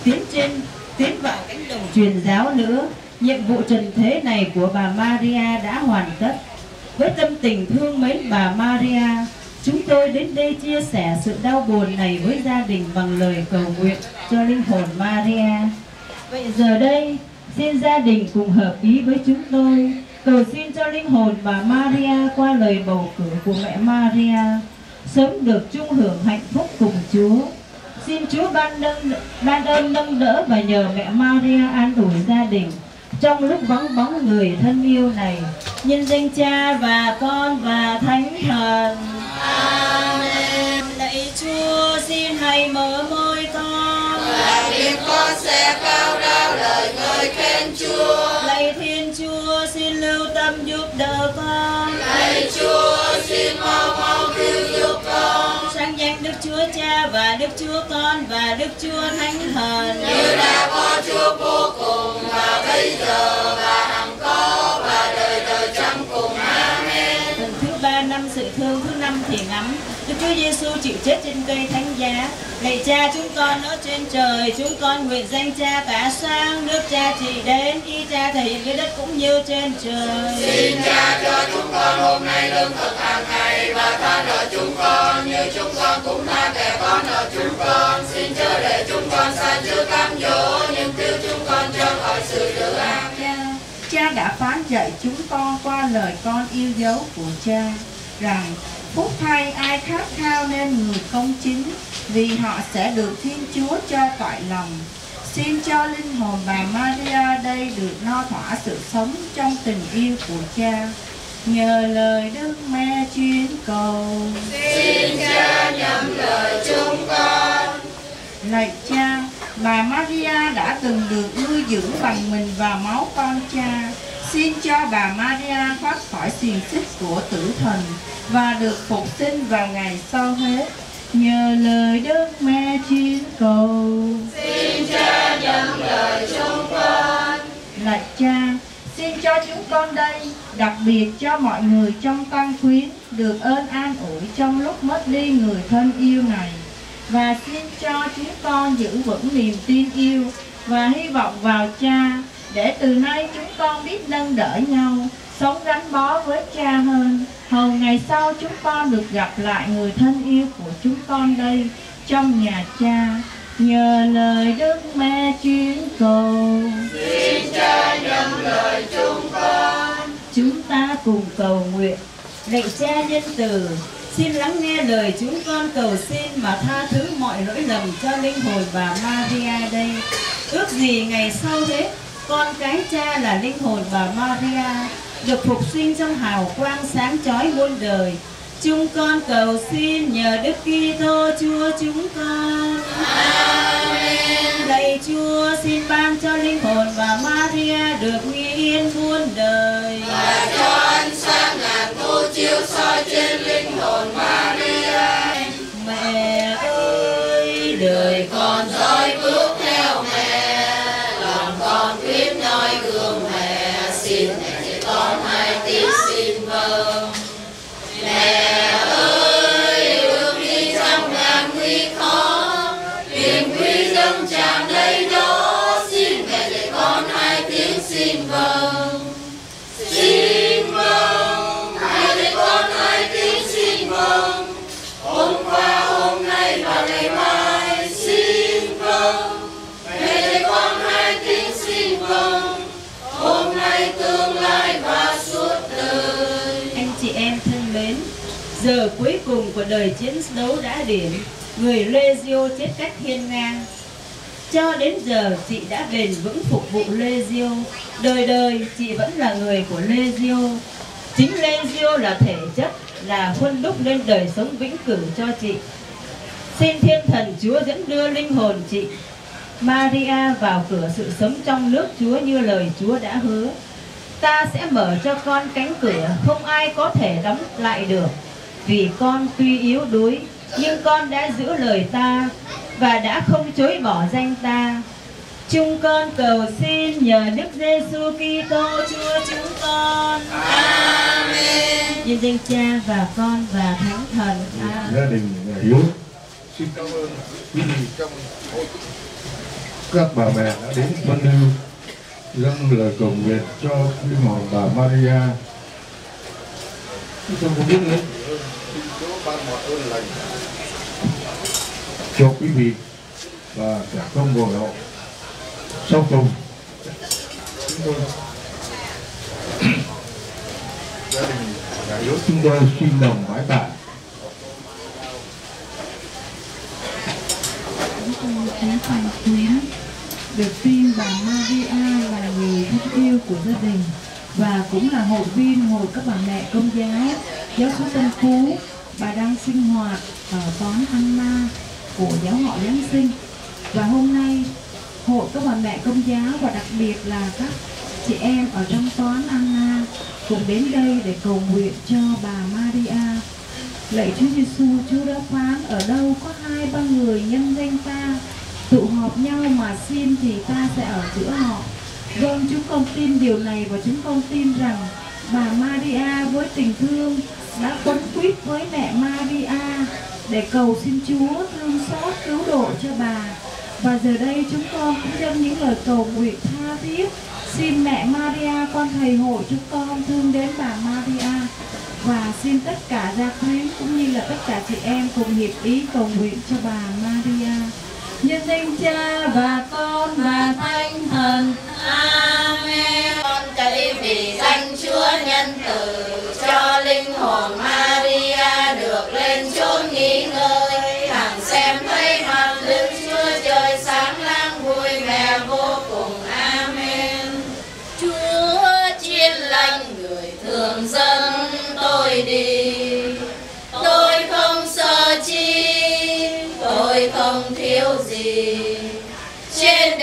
tiến trên tiến vào cánh đồng truyền giáo nữa. Nhiệm vụ trần thế này của bà Maria đã hoàn tất. Với tâm tình thương mến bà Maria, chúng tôi đến đây chia sẻ sự đau buồn này với gia đình bằng lời cầu nguyện cho linh hồn Maria. Vậy giờ đây, xin gia đình cùng hợp ý với chúng tôi, cầu xin cho linh hồn bà Maria qua lời bầu cử của mẹ Maria, sớm được chung hưởng hạnh phúc cùng Chúa. Xin Chúa ban nâng, ban ơn nâng đỡ và nhờ mẹ Maria an ủi gia đình trong lúc vắng bóng người thân yêu này. Nhân danh Cha và Con và Thánh Thần. Amen. Lạy Chúa, xin hãy mở môi con. Miệng con sẽ cao rao lời ngợi khen Chúa. Lạy Thiên Chúa, xin lưu tâm giúp đỡ con. Lạy Chúa, xin mau mau cứu giúp con. Sáng danh Đức Chúa Cha và Đức Chúa Con và Đức Chúa Thánh Thần. Như đã có Chúa vô cùng và bây giờ và hằng có và đời đời trăm cùng. Amen. Tuần thứ ba năm sự thương thứ năm thì ngắm Đức Chúa Giêsu chịu chết trên cây thánh giá Lạy cha chúng con ở trên trời Chúng con nguyện danh cha cả sang Nước cha chỉ đến Ý cha thể hiện cái đất cũng như trên trời Xin cha cho chúng con hôm nay lương thực hàng ngày và tha nợ chúng con như chúng con cũng tha kẻ có nợ chúng con. Xin chớ để chúng con xa trước cám dỗ nhưng cứu chúng con cho khỏi sự dữ ác. cha đã phán dạy chúng con qua lời con yêu dấu của cha rằng phúc thay ai khát khao nên người công chính vì họ sẽ được thiên chúa cho toại lòng xin cho linh hồn bà maria đây được no thỏa sự sống trong tình yêu của cha nhờ lời đức mẹ chuyên cầu Xin cha nhậm lời chúng con. Lạy cha, bà Maria đã từng được nuôi dưỡng bằng mình và máu con cha. Xin cho bà Maria thoát khỏi xiềng xích của tử thần và được phục sinh vào ngày sau hết. Nhờ lời Đức Mẹ chiến cầu. Xin cha nhận lời chúng con. Lạy cha, xin cho chúng con đây, đặc biệt cho mọi người trong tăng quyến, được ơn an ủi trong lúc mất đi người thân yêu này. Và xin cho chúng con giữ vững niềm tin yêu và hy vọng vào cha, để từ nay chúng con biết nâng đỡ nhau, sống gắn bó với cha hơn. Hầu ngày sau chúng con được gặp lại người thân yêu của chúng con đây, trong nhà cha, nhờ lời Đức Mẹ chuyên cầu. Xin cha nhận lời chúng con. Chúng ta cùng cầu nguyện. Lạy cha nhân từ, xin lắng nghe lời chúng con cầu xin mà tha thứ mọi lỗi lầm cho linh hồn bà Maria đây. Ước gì ngày sau thế, con cái cha là linh hồn bà Maria được phục sinh trong hào quang sáng chói muôn đời. Chúng con cầu xin nhờ Đức Kitô Chúa chúng con. Amen. Lạy Chúa xin ban cho linh hồn bà Maria được nghi yên muôn đời. Và cho ánh sáng ngàn thu chiếu soi trên linh hồn Maria. Mẹ ơi, Đời con dõi bước của đời chiến đấu đã điểm người Legio chết cách hiên ngang. Cho đến giờ chị đã bền vững phục vụ Legio, đời đời chị vẫn là người của Legio. Chính Legio là thể chất, là huân đúc lên đời sống vĩnh cửu cho chị. Xin thiên thần Chúa dẫn đưa linh hồn chị Maria vào cửa sự sống trong nước Chúa như lời Chúa đã hứa. Ta sẽ mở cho con cánh cửa không ai có thể đóng lại được. Vì con tuy yếu đuối, nhưng con đã giữ lời ta và đã không chối bỏ danh ta. Chúng con cầu xin nhờ Đức Giêsu Kitô Chúa chúng con. Amen. Nhân danh Cha và Con và Thánh Thần. Amen. gia đình Hiếu xin cảm ơn quý vị trong hội các bà mẹ đã đến phân lưu dâng lời cầu nguyện cho linh hồn bà Maria Chúng tôi không biết nữa xin Chúa ban mọi ơn lành cho quý vị và cả công ngồi hậu sau cùng. Chúng tôi gia đình nhà yếu chúng tôi xin đồng bái tạ. Được tin bà Maria là người thân yêu của gia đình và cũng là hội viên hội các bà mẹ công giáo giáo xứ Tân Phú. Bà đang sinh hoạt ở xóm Anna của giáo họ Giáng sinh. Và hôm nay hội các bà mẹ công giáo và đặc biệt là các chị em ở trong xóm Anna cùng đến đây để cầu nguyện cho bà Maria. Lạy Chúa Giêsu, Chúa đã phán ở đâu có hai ba người nhân danh ta tụ họp nhau mà xin thì ta sẽ ở giữa họ. Vâng, chúng con tin điều này và chúng con tin rằng bà Maria với tình thương đã quấn quýt với mẹ Maria để cầu xin Chúa thương xót cứu độ cho bà. Và giờ đây chúng con cũng dâng những lời cầu nguyện tha thiết. Xin mẹ Maria con thầy hội chúng con thương đến bà Maria. Và xin tất cả gia quyến cũng như là tất cả chị em cùng hiệp ý cầu nguyện cho bà Maria nhân danh cha và con và thánh thần Amen. Con cậy vì danh Chúa nhân từ, cho linh hồn Maria được lên chúa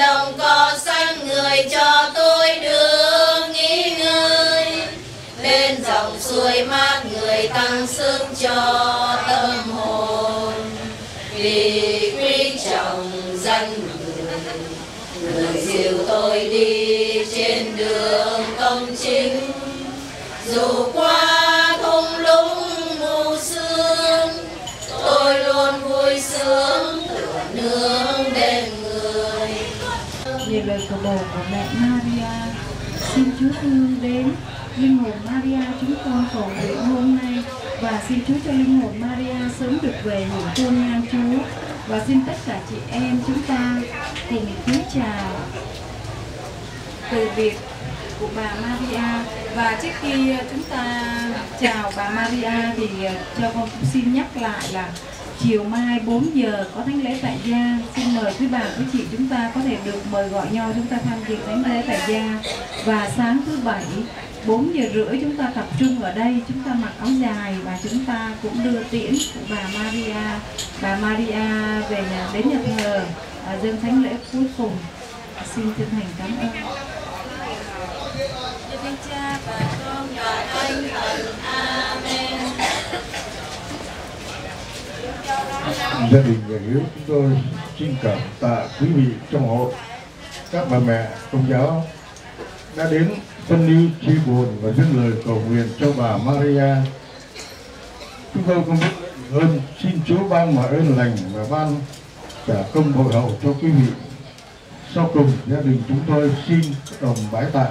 đồng cỏ xanh người cho tôi được nghỉ ngơi. Lên dòng suối mát người tăng sức cho tâm hồn. Vì quý trọng danh người người dìu tôi đi trên đường công chính. Dù qua lời cầu bầu của mẹ Maria. Xin Chúa thương đến linh hồn Maria chúng con cầu nguyện hôm nay. Và xin Chúa cho linh hồn Maria sớm được về hưởng tôn nhan Chúa. Và xin tất cả chị em chúng ta cùng kính chào từ biệt của bà Maria. Và trước khi chúng ta chào bà Maria thì ờ, cho con cũng xin nhắc lại là chiều mai 4 giờ có thánh lễ tại gia. Xin mời quý bà quý chị chúng ta có thể được mời gọi nhau chúng ta tham dự thánh lễ tại gia. Và sáng thứ bảy 4 giờ rưỡi chúng ta tập trung ở đây. Chúng ta mặc áo dài và chúng ta cũng đưa tiễn bà Maria. Bà Maria về nhà đến nhà thờ à, thánh lễ cuối cùng. Xin chân thành cảm ơn. Dạ vâng, cha và Con và anh Thần. Amen gia đình nhà hiếu chúng tôi xin cảm tạ quý vị trong hội, các bà mẹ, công giáo đã đến phân lưu chi buồn và dâng lời cầu nguyện cho bà Maria. Chúng tôi cũng biết ơn, xin Chúa ban mọi ơn lành và ban trả công bội hậu cho quý vị. Sau cùng, gia đình chúng tôi xin đồng bái tạ.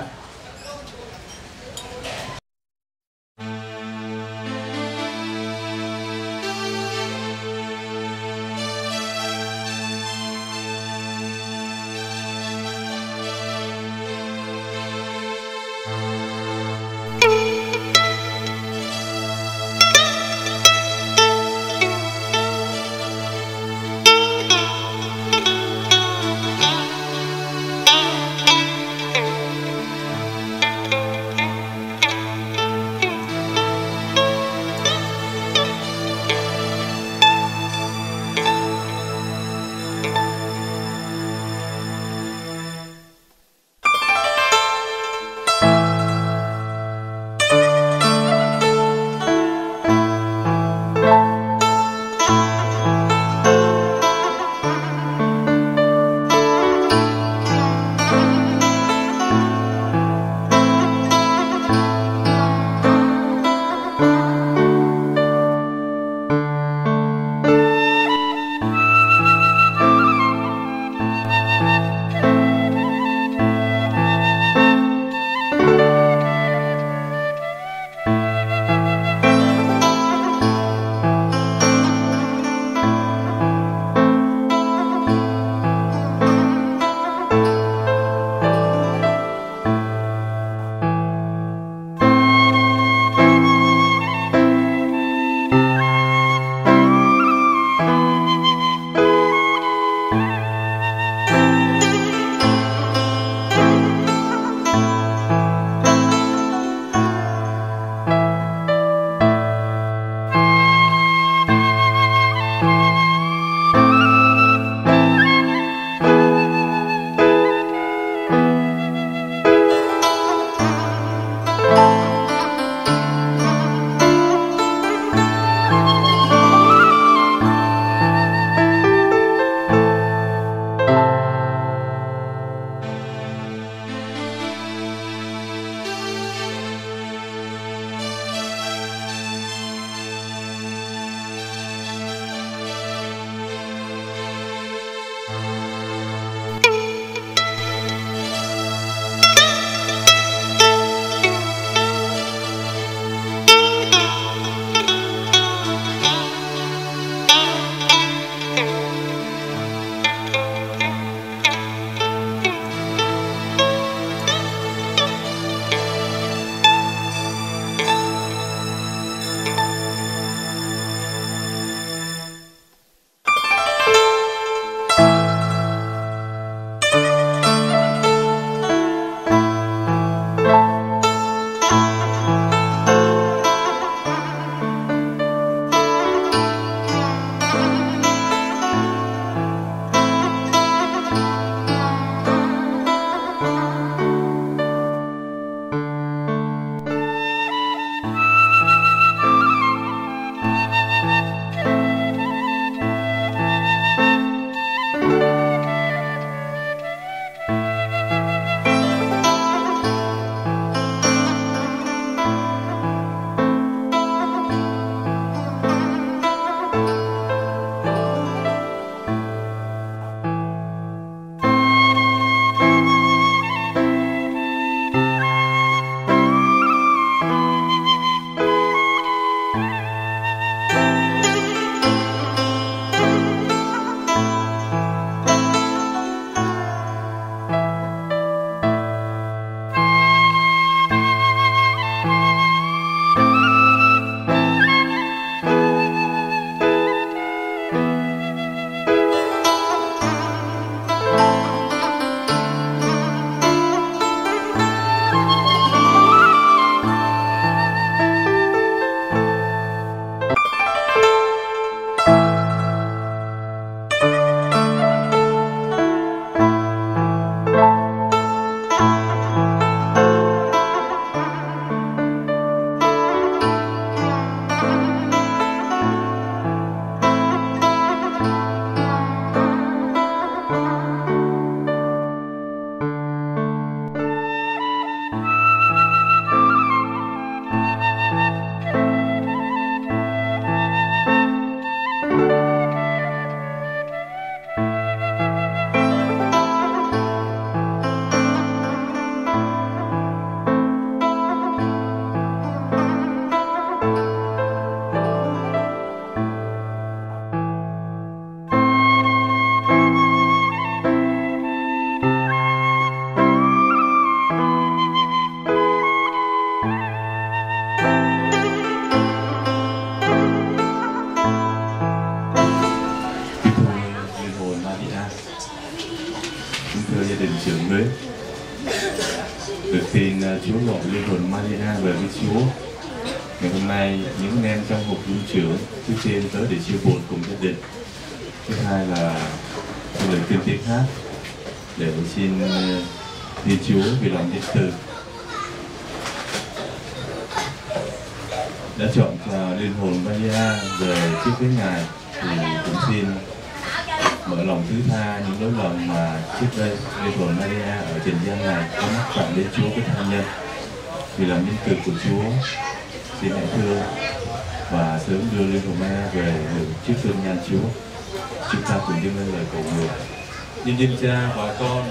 Dinh cha và con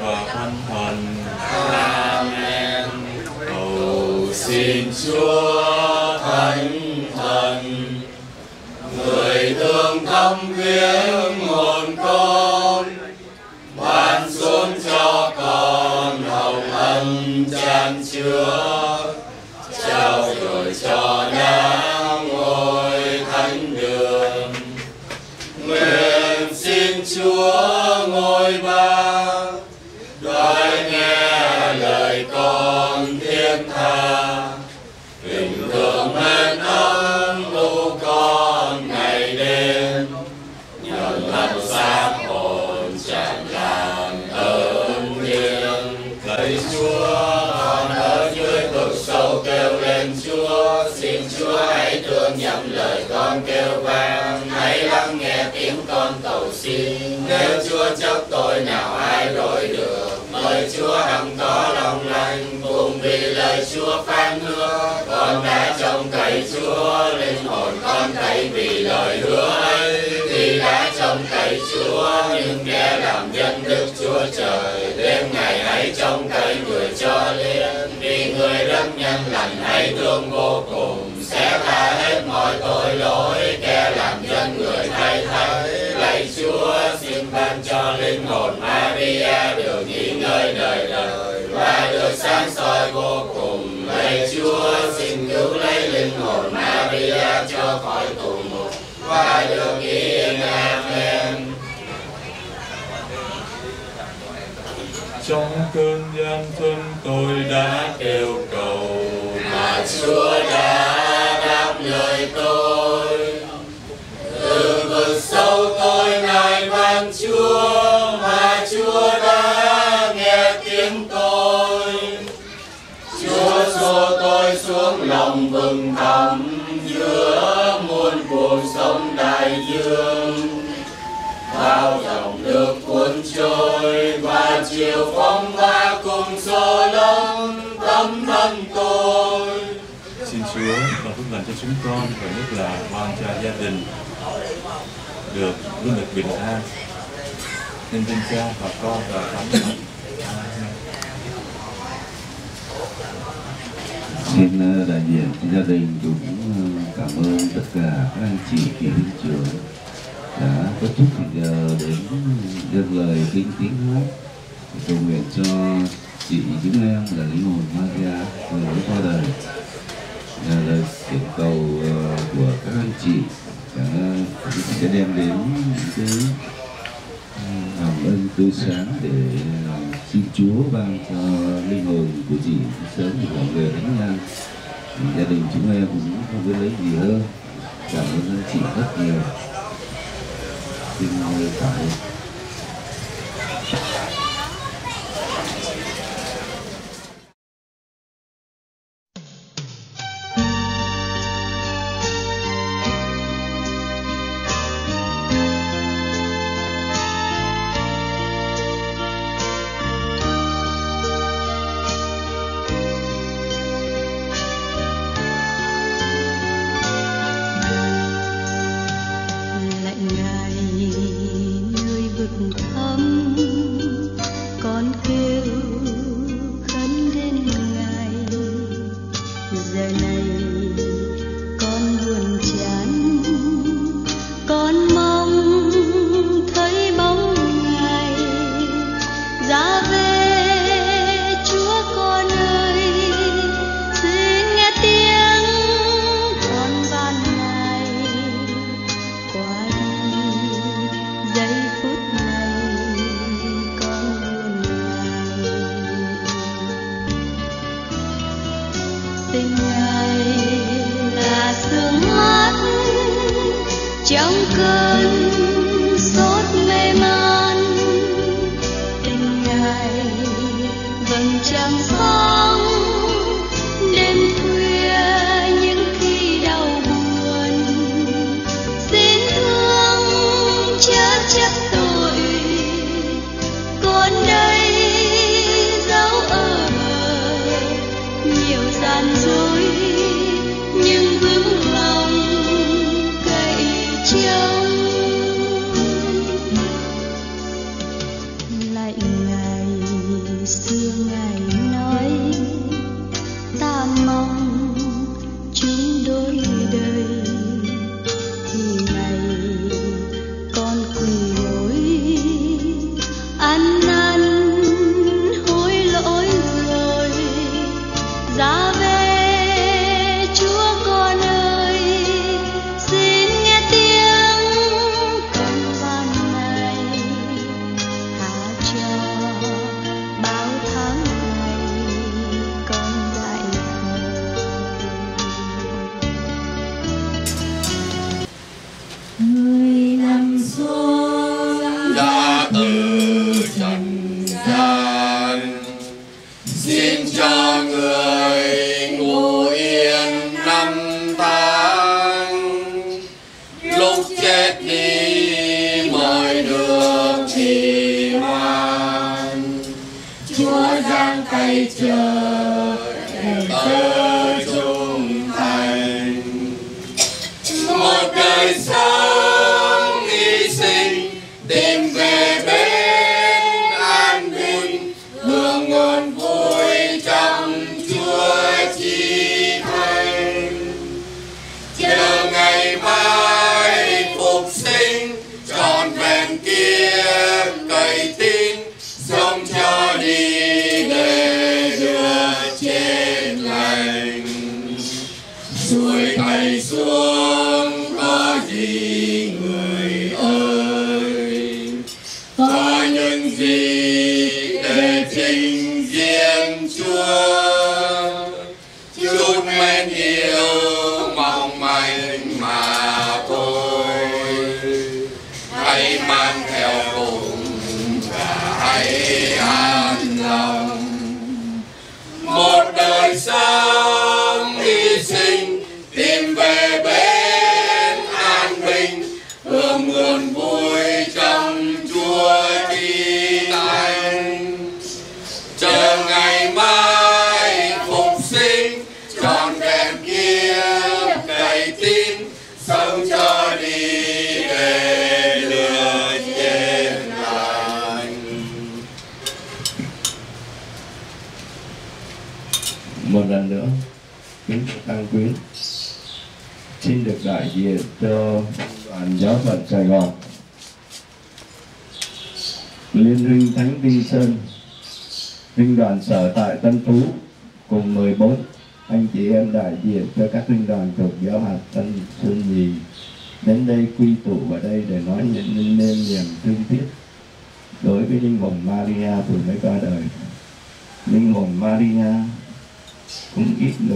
hãy người cho liên vì người rất nhân lành hãy thương vô cùng, sẽ tha hết mọi tội lỗi. Kẻ làm dân người thay thay lạy Chúa, xin ban cho linh hồn Maria được nghỉ ngơi đời đời và được sáng soi vô cùng. Lạy Chúa, xin cứu lấy linh hồn Maria cho khỏi tù ngục và được yên Amen. Trong cơn gian thân tôi đã kêu cầu mà Chúa đã đáp lời tôi. Từ vực sâu tôi ngài van Chúa mà Chúa đã nghe tiếng tôi. Chúa xô tôi xuống lòng vực thẳm giữa muôn cuộc sống đại dương. Bao dòng trôi và chiều phong ba cùng gió lớn tâm thân tôi. Xin Chúa ban phước lành cho chúng con và nhất là ban cho gia đình được luôn được bình an. Nhân danh cha và con và thánh thần Xin ờ, đại diện gia đình cũng ờ, cảm ơn tất cả các anh chị huynh trưởng đã có chút thì giờ đến dâng lời kinh tiếng hát cầu nguyện cho chị chúng em là linh hồn Maria vừa mới qua đời. Là lời thỉnh cầu ờ, của các anh chị sẽ, sẽ đem đến cái ờ, lòng hồng ân tươi sáng để ờ, xin Chúa ban cho linh hồn của chị sớm được trở về đánh nhau gia đình chúng em cũng không biết lấy gì hơn. Cảm ơn anh chị rất nhiều biến ngon như ơn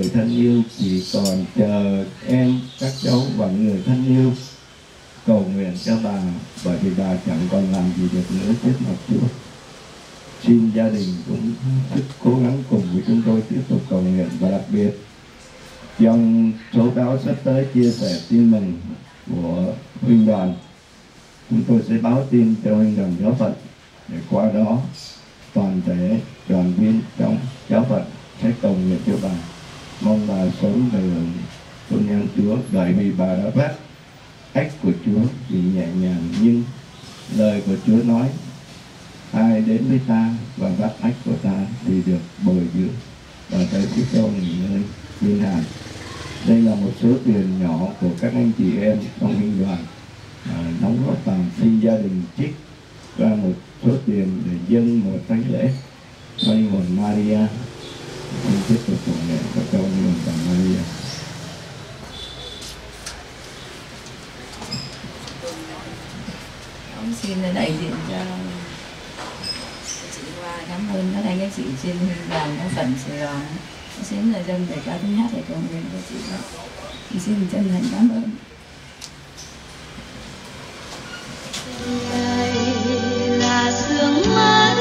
người thân yêu, chỉ còn chờ em các cháu và người thân yêu. Cầu nguyện cho bà, bởi vì bà chẳng còn làm gì được nữa trước mặt Chúa xin gia đình cũng sức cố gắng cùng với chúng tôi tiếp tục cầu nguyện và đặc biệt trong số báo sắp tới chia sẻ tin mừng của huynh đoàn. Chúng tôi sẽ báo tin cho huynh đoàn giáo phận, để qua đó toàn thể đoàn viên trong giáo phận sẽ cầu nguyện cho bà mong bà sớm về tôn nhân Chúa bởi vì bà đã bắt. Ách của Chúa thì nhẹ nhàng nhưng lời của Chúa nói ai đến với ta và bắt ách của ta thì được bồi dưỡng và tới tiếp cho nghỉ ngơi liên hàn đây là một số tiền nhỏ của các anh chị em trong liên đoàn à, đóng góp vào xin gia đình trích ra một số tiền để dâng một thánh lễ. Xoay nguồn Maria ông xin ở đại diện cho chị Hoa, cảm ơn các anh các chị trên đoàn các phần Sài Gòn. Các xin là dân để cao tiếng hát để cầu nguyện cho chị đó. Xin chân thành cảm ơn. Đây là sương mắt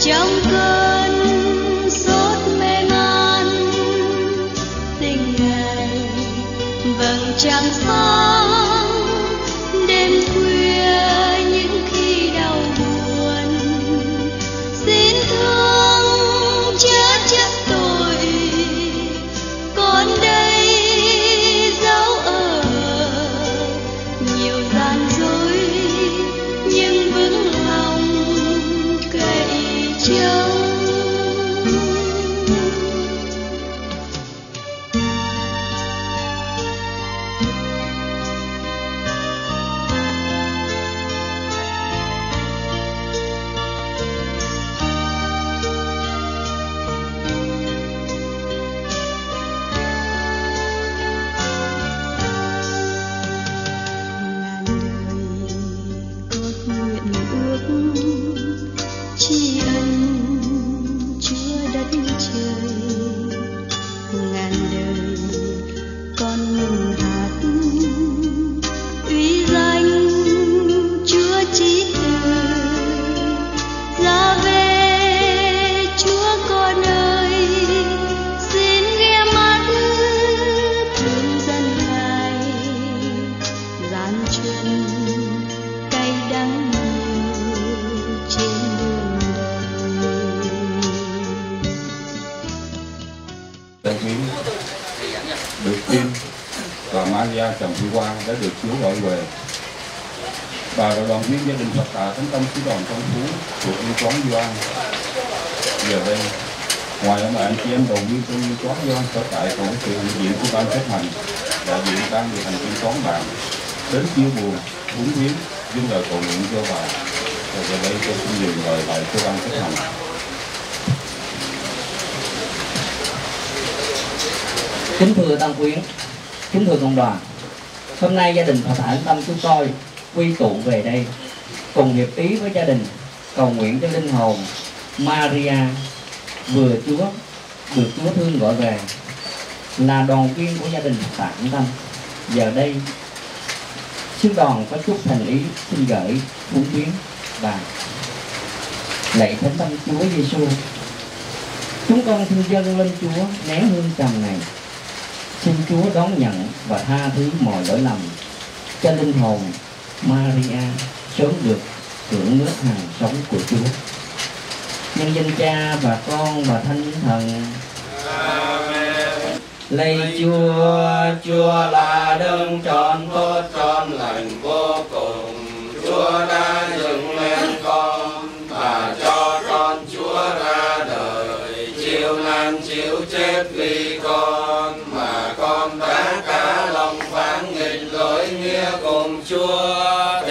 trong cơn trung Tâm sư đoàn Công Phú thuộc Yêu Quán Doan. Giờ đây, ngoài ông bà anh chị em đồng viên trong Yêu Quán Doan sở tại còn có sự hiện diện của ban chấp hành, đại diện ban điều hành chuyên toán bạn đến chia buồn, uống hiến dâng lời cầu nguyện cho bà. Và giờ đây tôi xin dừng lời lại cho ban chấp hành. Kính thưa Tăng Quyến, kính thưa cộng đoàn, hôm nay gia đình Phật Thản Tâm chúng tôi quy tụ về đây cùng hiệp ý với gia đình, cầu nguyện cho linh hồn Maria vừa Chúa, được Chúa thương gọi về là đoàn viên của gia đình Phật Tâm. Giờ đây, sư đoàn có chút thành ý xin gửi phúng viếng và lạy thánh tâm Chúa Giêsu. Chúng con xin dâng lên Chúa nén hương trầm này xin Chúa đón nhận và tha thứ mọi lỗi lầm cho linh hồn Maria sớm được hưởng nước hàng sống của Chúa. Nhân danh Cha và Con và Thánh Thần. Lạy Chúa, Chúa là đấng trọn tốt trọn lành vô cùng Chúa đã dựng lên con và cho con Chúa ra đời chịu nan chịu chết vì con mà con đã cả lòng phản nghịch lỗi nghĩa cùng Chúa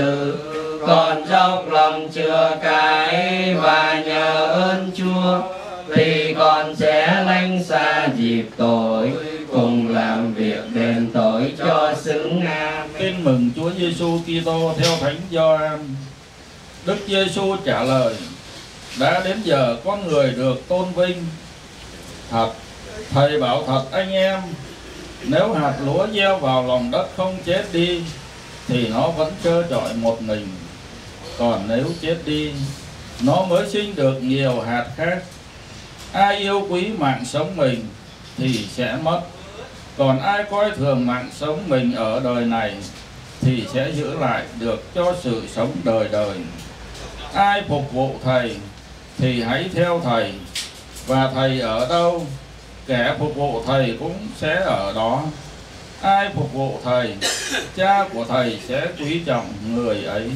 sự còn dốc lòng chưa cái và nhờ ơn Chúa thì con sẽ lánh xa dịp tội cùng làm việc đền tội cho xứng Amen. Tin mừng Chúa Giêsu Kitô theo Thánh Gioan. Đức Giêsu trả lời: Đã đến giờ con người được tôn vinh. Thật, thầy bảo thật anh em, nếu hạt lúa gieo vào lòng đất không chết đi, thì nó vẫn trơ trọi một mình. Còn nếu chết đi, nó mới sinh được nhiều hạt khác. Ai yêu quý mạng sống mình thì sẽ mất. Còn ai coi thường mạng sống mình ở đời này thì sẽ giữ lại được cho sự sống đời đời. Ai phục vụ thầy thì hãy theo thầy và thầy ở đâu kẻ phục vụ thầy cũng sẽ ở đó. Ai phục vụ thầy, cha của thầy sẽ quý trọng người ấy.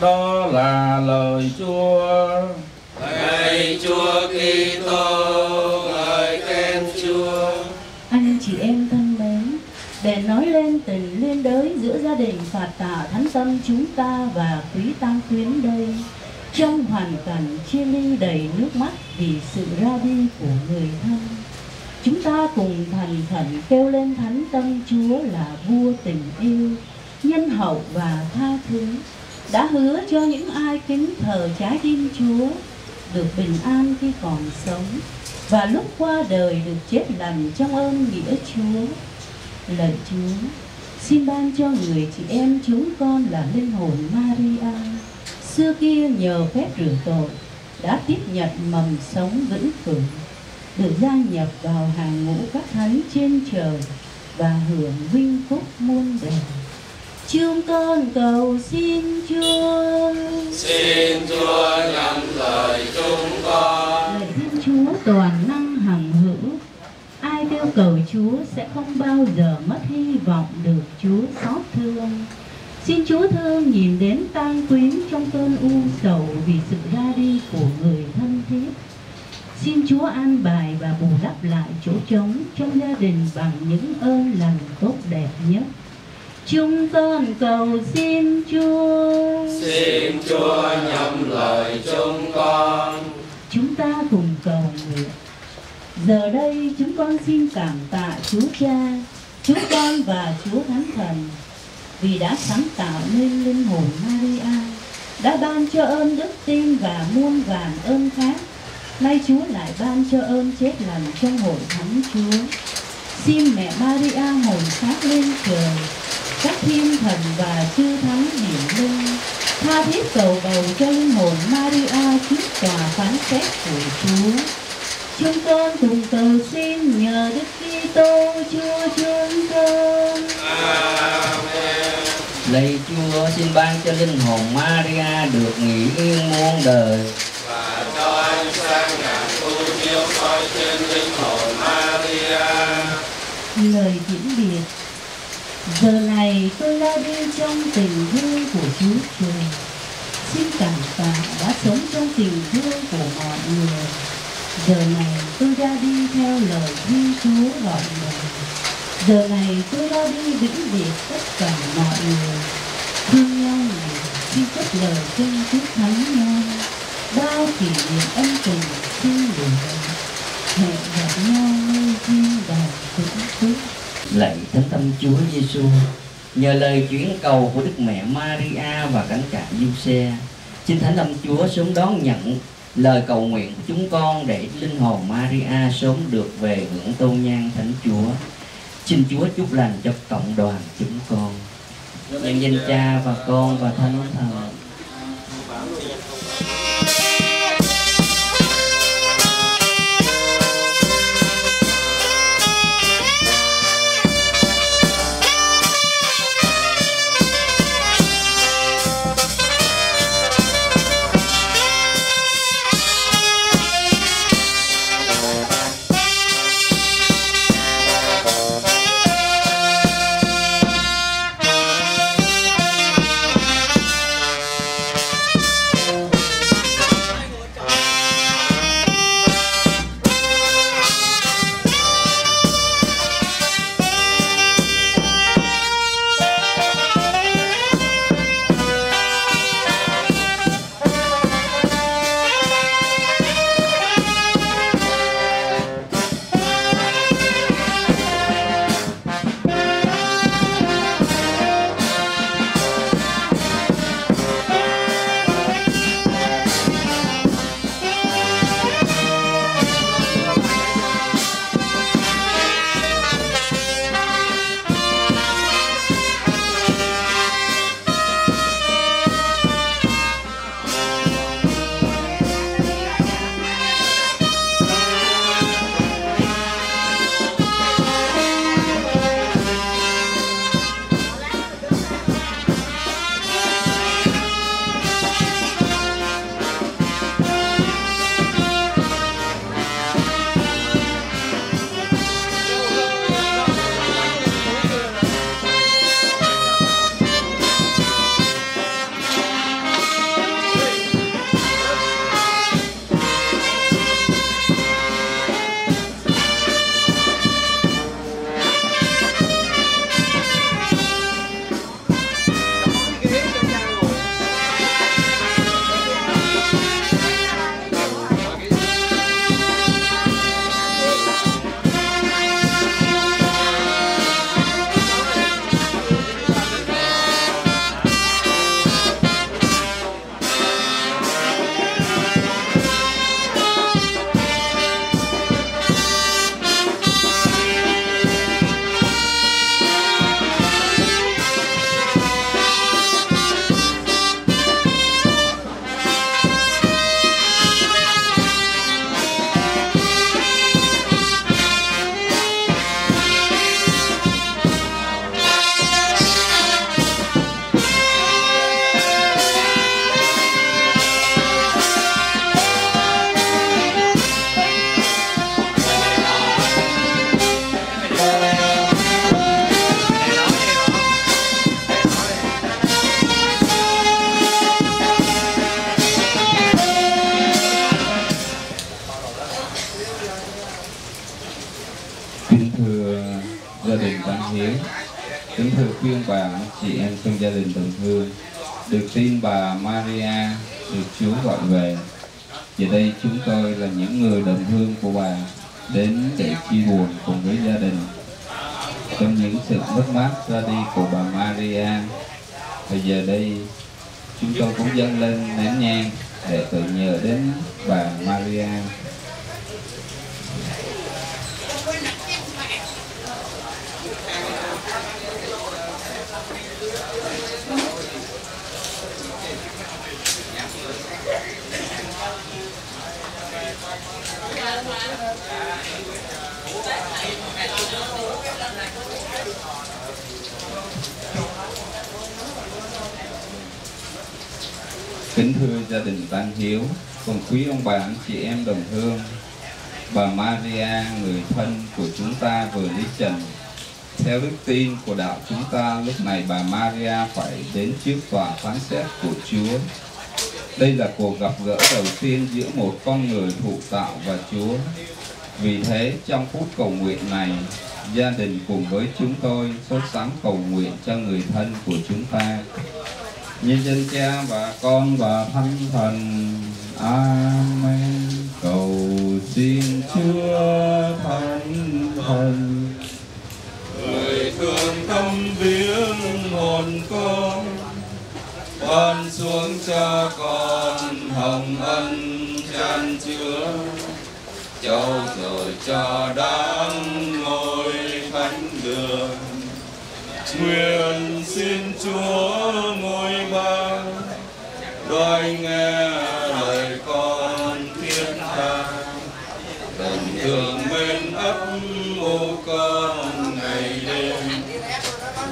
Đó là lời Chúa. Lạy Chúa Kitô, ngợi khen Chúa. Anh chị em thân mến, để nói lên tình liên đới giữa gia đình Phạt Tà Thánh Tâm chúng ta và quý tăng quyến đây, trong hoàn cảnh chia ly đầy nước mắt vì sự ra đi của người thân. Chúng ta cùng thành khẩn kêu lên Thánh Tâm Chúa là vua tình yêu, nhân hậu và tha thứ, đã hứa cho những ai kính thờ trái tim Chúa được bình an khi còn sống và lúc qua đời được chết lành trong ơn nghĩa Chúa. Lạy Chúa, xin ban cho người chị em chúng con là linh hồn Maria xưa kia nhờ phép rửa tội đã tiếp nhận mầm sống vĩnh cửu được gia nhập vào hàng ngũ các thánh trên trời và hưởng vinh phúc muôn đời. Chúng con cầu xin Chúa. Xin Chúa nhắm lời chúng con. Lời Thiên Chúa toàn năng hằng hữu ai kêu cầu Chúa sẽ không bao giờ mất hy vọng được Chúa xót thương. Xin Chúa thương nhìn đến tang quyến trong cơn u sầu vì sự ra đi của người. Xin Chúa an bài và bù đắp lại chỗ trống trong gia đình bằng những ơn lành tốt đẹp nhất. Chúng con cầu xin Chúa. xin Chúa nhắm lời chúng con Chúng ta cùng cầu nguyện. Giờ đây chúng con xin cảm tạ Chúa Cha, Chúa Con và Chúa Thánh Thần vì đã sáng tạo nên linh hồn Maria, đã ban cho ơn đức tin và muôn vàn ơn khác. Nay Chúa lại ban cho ơn chết lành trong hội thánh Chúa. Xin mẹ Maria hồn xác lên trời, các thiên thần và chư thánh hiển linh tha thiết cầu bầu cho linh hồn Maria trước tòa phán xét của Chúa. Chúng con cùng cầu xin nhờ Đức Kitô Chúa chúng con. Lạy Chúa xin ban cho linh hồn Maria được nghỉ yên muôn đời và cho ánh sáng tu chiếu soi trên linh hồn Maria Lời diễn biệt. Giờ này tôi ra đi trong tình thương của Chúa Trời. Xin cảm tạ đã sống trong tình thương của mọi người. Giờ này tôi ra đi theo lời Thiên Chúa gọi mời Giờ này tôi ra đi vĩnh biệt tất cả mọi người. Thương nhau này, xin cất lời kinh Chúa thánh nhau. Bao kỷ niệm ân tình xin đủ Hẹn gặp nhau nơi thiên đàng vĩnh phúc Lạy Thánh Tâm Chúa Giêsu, nhờ lời chuyển cầu của Đức Mẹ Maria và cánh cả Giuse, xin Thánh Tâm Chúa sớm đón nhận lời cầu nguyện của chúng con để linh hồn Maria sớm được về hưởng tôn nhan Thánh Chúa. Xin Chúa chúc lành cho cộng đoàn chúng con. Nhân danh Cha và Con và Thánh Thần. Chúng ta, lúc này bà Maria phải đến trước tòa phán xét của Chúa. Đây là cuộc gặp gỡ đầu tiên giữa một con người thụ tạo và Chúa. Vì thế, trong phút cầu nguyện này, gia đình cùng với chúng tôi sốt sắng cầu nguyện cho người thân của chúng ta nhân dân cha và con và thánh thần amen cầu xin chúa chúa ngôi ba đòi nghe lời con thiết tha. Tình thương bên ấp ô con ngày đêm.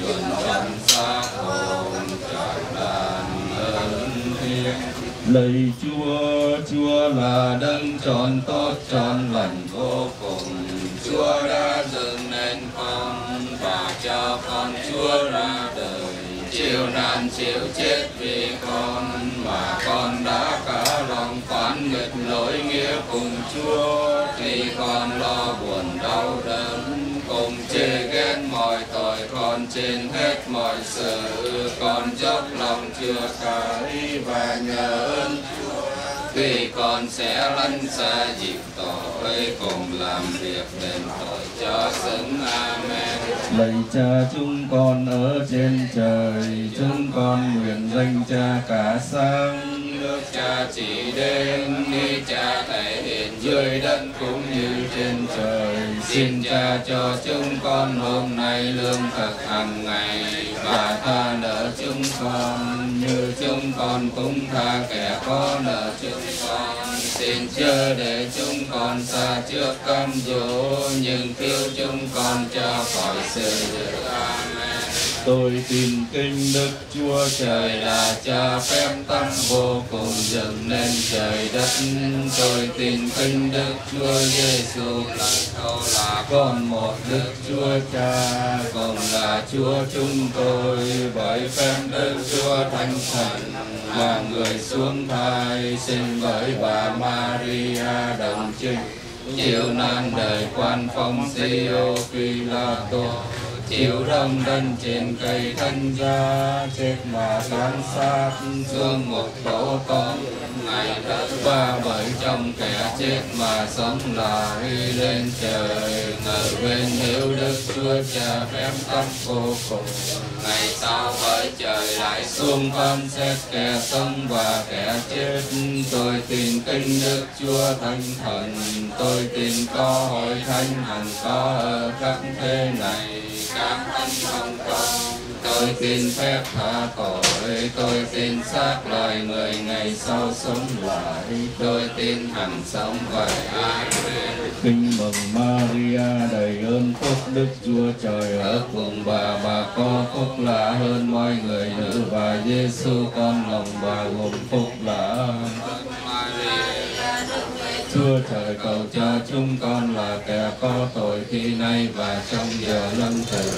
Luôn trần xa hồn tràn đàn ơn thiên lạy chịu chết vì con mà con đã cả lòng phản nghịch lỗi nghĩa cùng chúa. Thì con lo buồn đau đớn, cùng chê ghét mọi tội, con trên hết mọi sự. Con dốc lòng chưa cải và nhớ ơn chúa vì con sẽ lăn xa dịp cùng làm việc đền tội cho xứng amen. Lạy cha chúng con ở trên trời chúng con nguyện danh cha cả sáng nước cha chỉ đến ni cha thể hiện dưới đất cũng như trên trời. Xin cha cho chúng con hôm nay lương thực hàng ngày và tha nợ chúng con. Như chúng con cũng tha kẻ có nợ chúng con xin chớ để chúng con xa trước cam dỗ, nhưng cứu chúng con cho khỏi sự. Dữ amen. Tôi tin kinh Đức Chúa Trời là cha phép tăng vô cùng dựng nên trời đất. Tôi tin kinh Đức Chúa Giêsu là là con một Đức Chúa Cha, còn là Chúa chúng tôi. Bởi phép Đức Chúa Thánh Thần là người xuống thai sinh bởi bà Maria đồng trinh. Chịu nan đời quan phong Sio Pilato chịu đông thân trên cây thân ra, chết mà sáng sát, xuống một tổ con ngày đất qua bởi trong kẻ chết mà sống lại lên trời ngờ bên hiếu đức chúa cha phép tắc vô cùng ngày sau với trời lại xuống con xét kẻ sống và kẻ chết. Tôi tin kinh đức chúa thánh thần. Tôi tin có hội thánh hằng có ở khắp thế này. Các thánh không công tôi tin phép tha tội tôi tin xác loài người ngày sau sống lại. Tôi tin hằng sống vậy amen kinh mừng Maria đầy ơn phúc Đức Chúa Trời ở cùng bà bà có phúc lạ hơn mọi người nữ và Giêsu con lòng bà gồm phúc lạ. Chúa trời cầu cho chúng con là kẻ có tội khi nay và trong giờ lâm tử.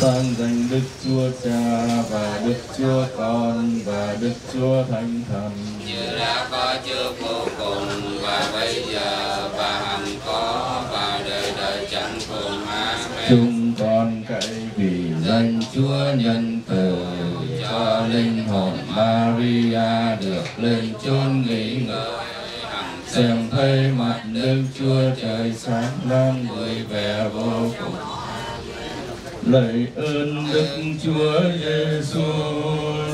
Sang danh Đức Chúa Cha và Đức Chúa Con và Đức Chúa Thánh Thần. Như đã có trước vô cùng và bây giờ và hằng có và đời đời chẳng cùng. Amen. Chúng con cậy vì Dành Chúa nhân từ cho linh hồn Maria được lên chốn nghỉ ngơi xem thấy mặt Đức Chúa Trời sáng láng vui vẻ vô cùng. Lạy ơn Đức Chúa Giêsu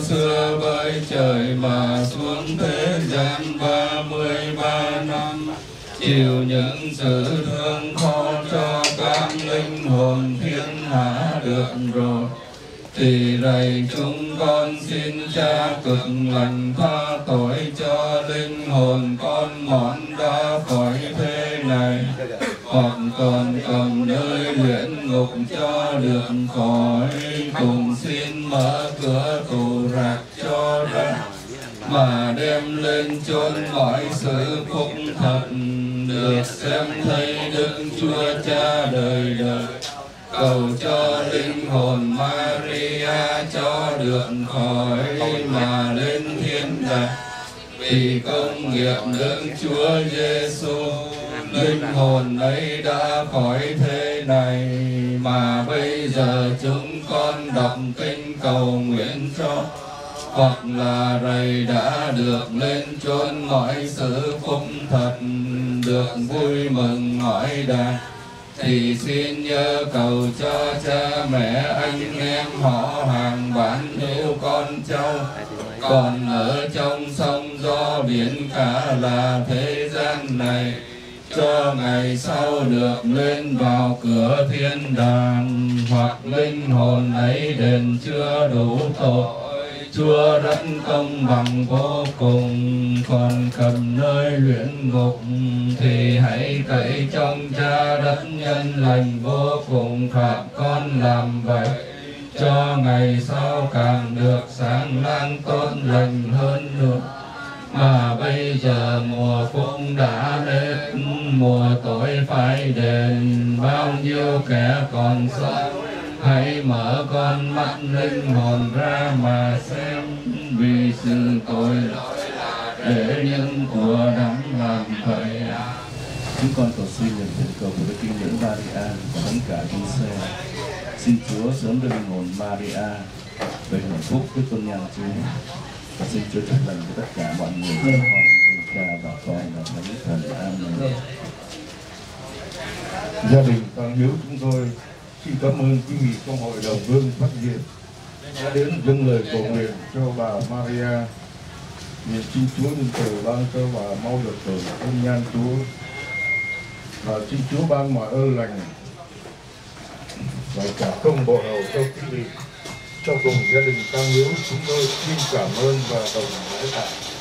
xưa bởi trời mà xuống thế gian ba mươi ba năm, chịu những sự thương khó cho các linh hồn thiên hạ được rồi. Thì này chúng con xin cha cực lành tha tội cho linh hồn con mọn đã khỏi thế hoặc còn cầm nơi luyện ngục cho được khỏi cùng xin mở cửa tù rạc cho ra mà đem lên chôn mọi sự phúc thật, được xem thấy đức chúa cha đời đời. Cầu cho linh hồn Maria cho được khỏi mà lên thiên đàng. Vì công nghiệp Đức Chúa Giêsu linh hồn ấy đã khỏi thế này mà bây giờ chúng con đọc kinh cầu nguyện cho hoặc là rầy đã được lên chốn mọi sự phúc thật được vui mừng ngõi đàng thì xin nhớ cầu cho cha mẹ anh em họ hàng bạn hữu con cháu. Còn ở trong sông gió biển cả là thế gian này cho ngày sau được lên vào cửa thiên đàng. Hoặc linh hồn ấy đền chưa đủ tội. Chúa rất công bằng vô cùng. Còn cầm nơi luyện ngục Thì hãy cậy trong cha đất nhân lành vô cùng. Phạt con làm vậy Cho ngày sau càng được sáng lang tốt lành hơn nữa mà bây giờ mùa cũng đã hết mùa tội phải đền bao nhiêu kẻ còn sống, hãy mở con mắt linh hồn ra mà xem vì sự tội lỗi để nhân của đắng làm thầy Chúng con cầu xin nhận thỉnh cầu của Đức Kinh Nữ Maria và tất cả chúng xe. Xin Chúa sớm đưa linh hồn Maria, về hưởng phúc với tôn nhân Chúa. Và xin Chúa chúc lành cho tất cả mọi người. Con người cha và con và thánh thần. Amen. gia đình tăng hiếu chúng tôi xin cảm ơn quý vị trong hội đồng hương phát diệt đã đến dâng lời cầu nguyện cho bà Maria. Nguyện xin Chúa nhân từ ban cho bà mau được hưởng hôn nhan Chúa. Và xin Chúa ban mọi ơn lành. Và cả công bộ hầu cho quý vị cho cùng, gia đình tăng hiếu, chúng tôi xin cảm ơn và đồng lễ tạ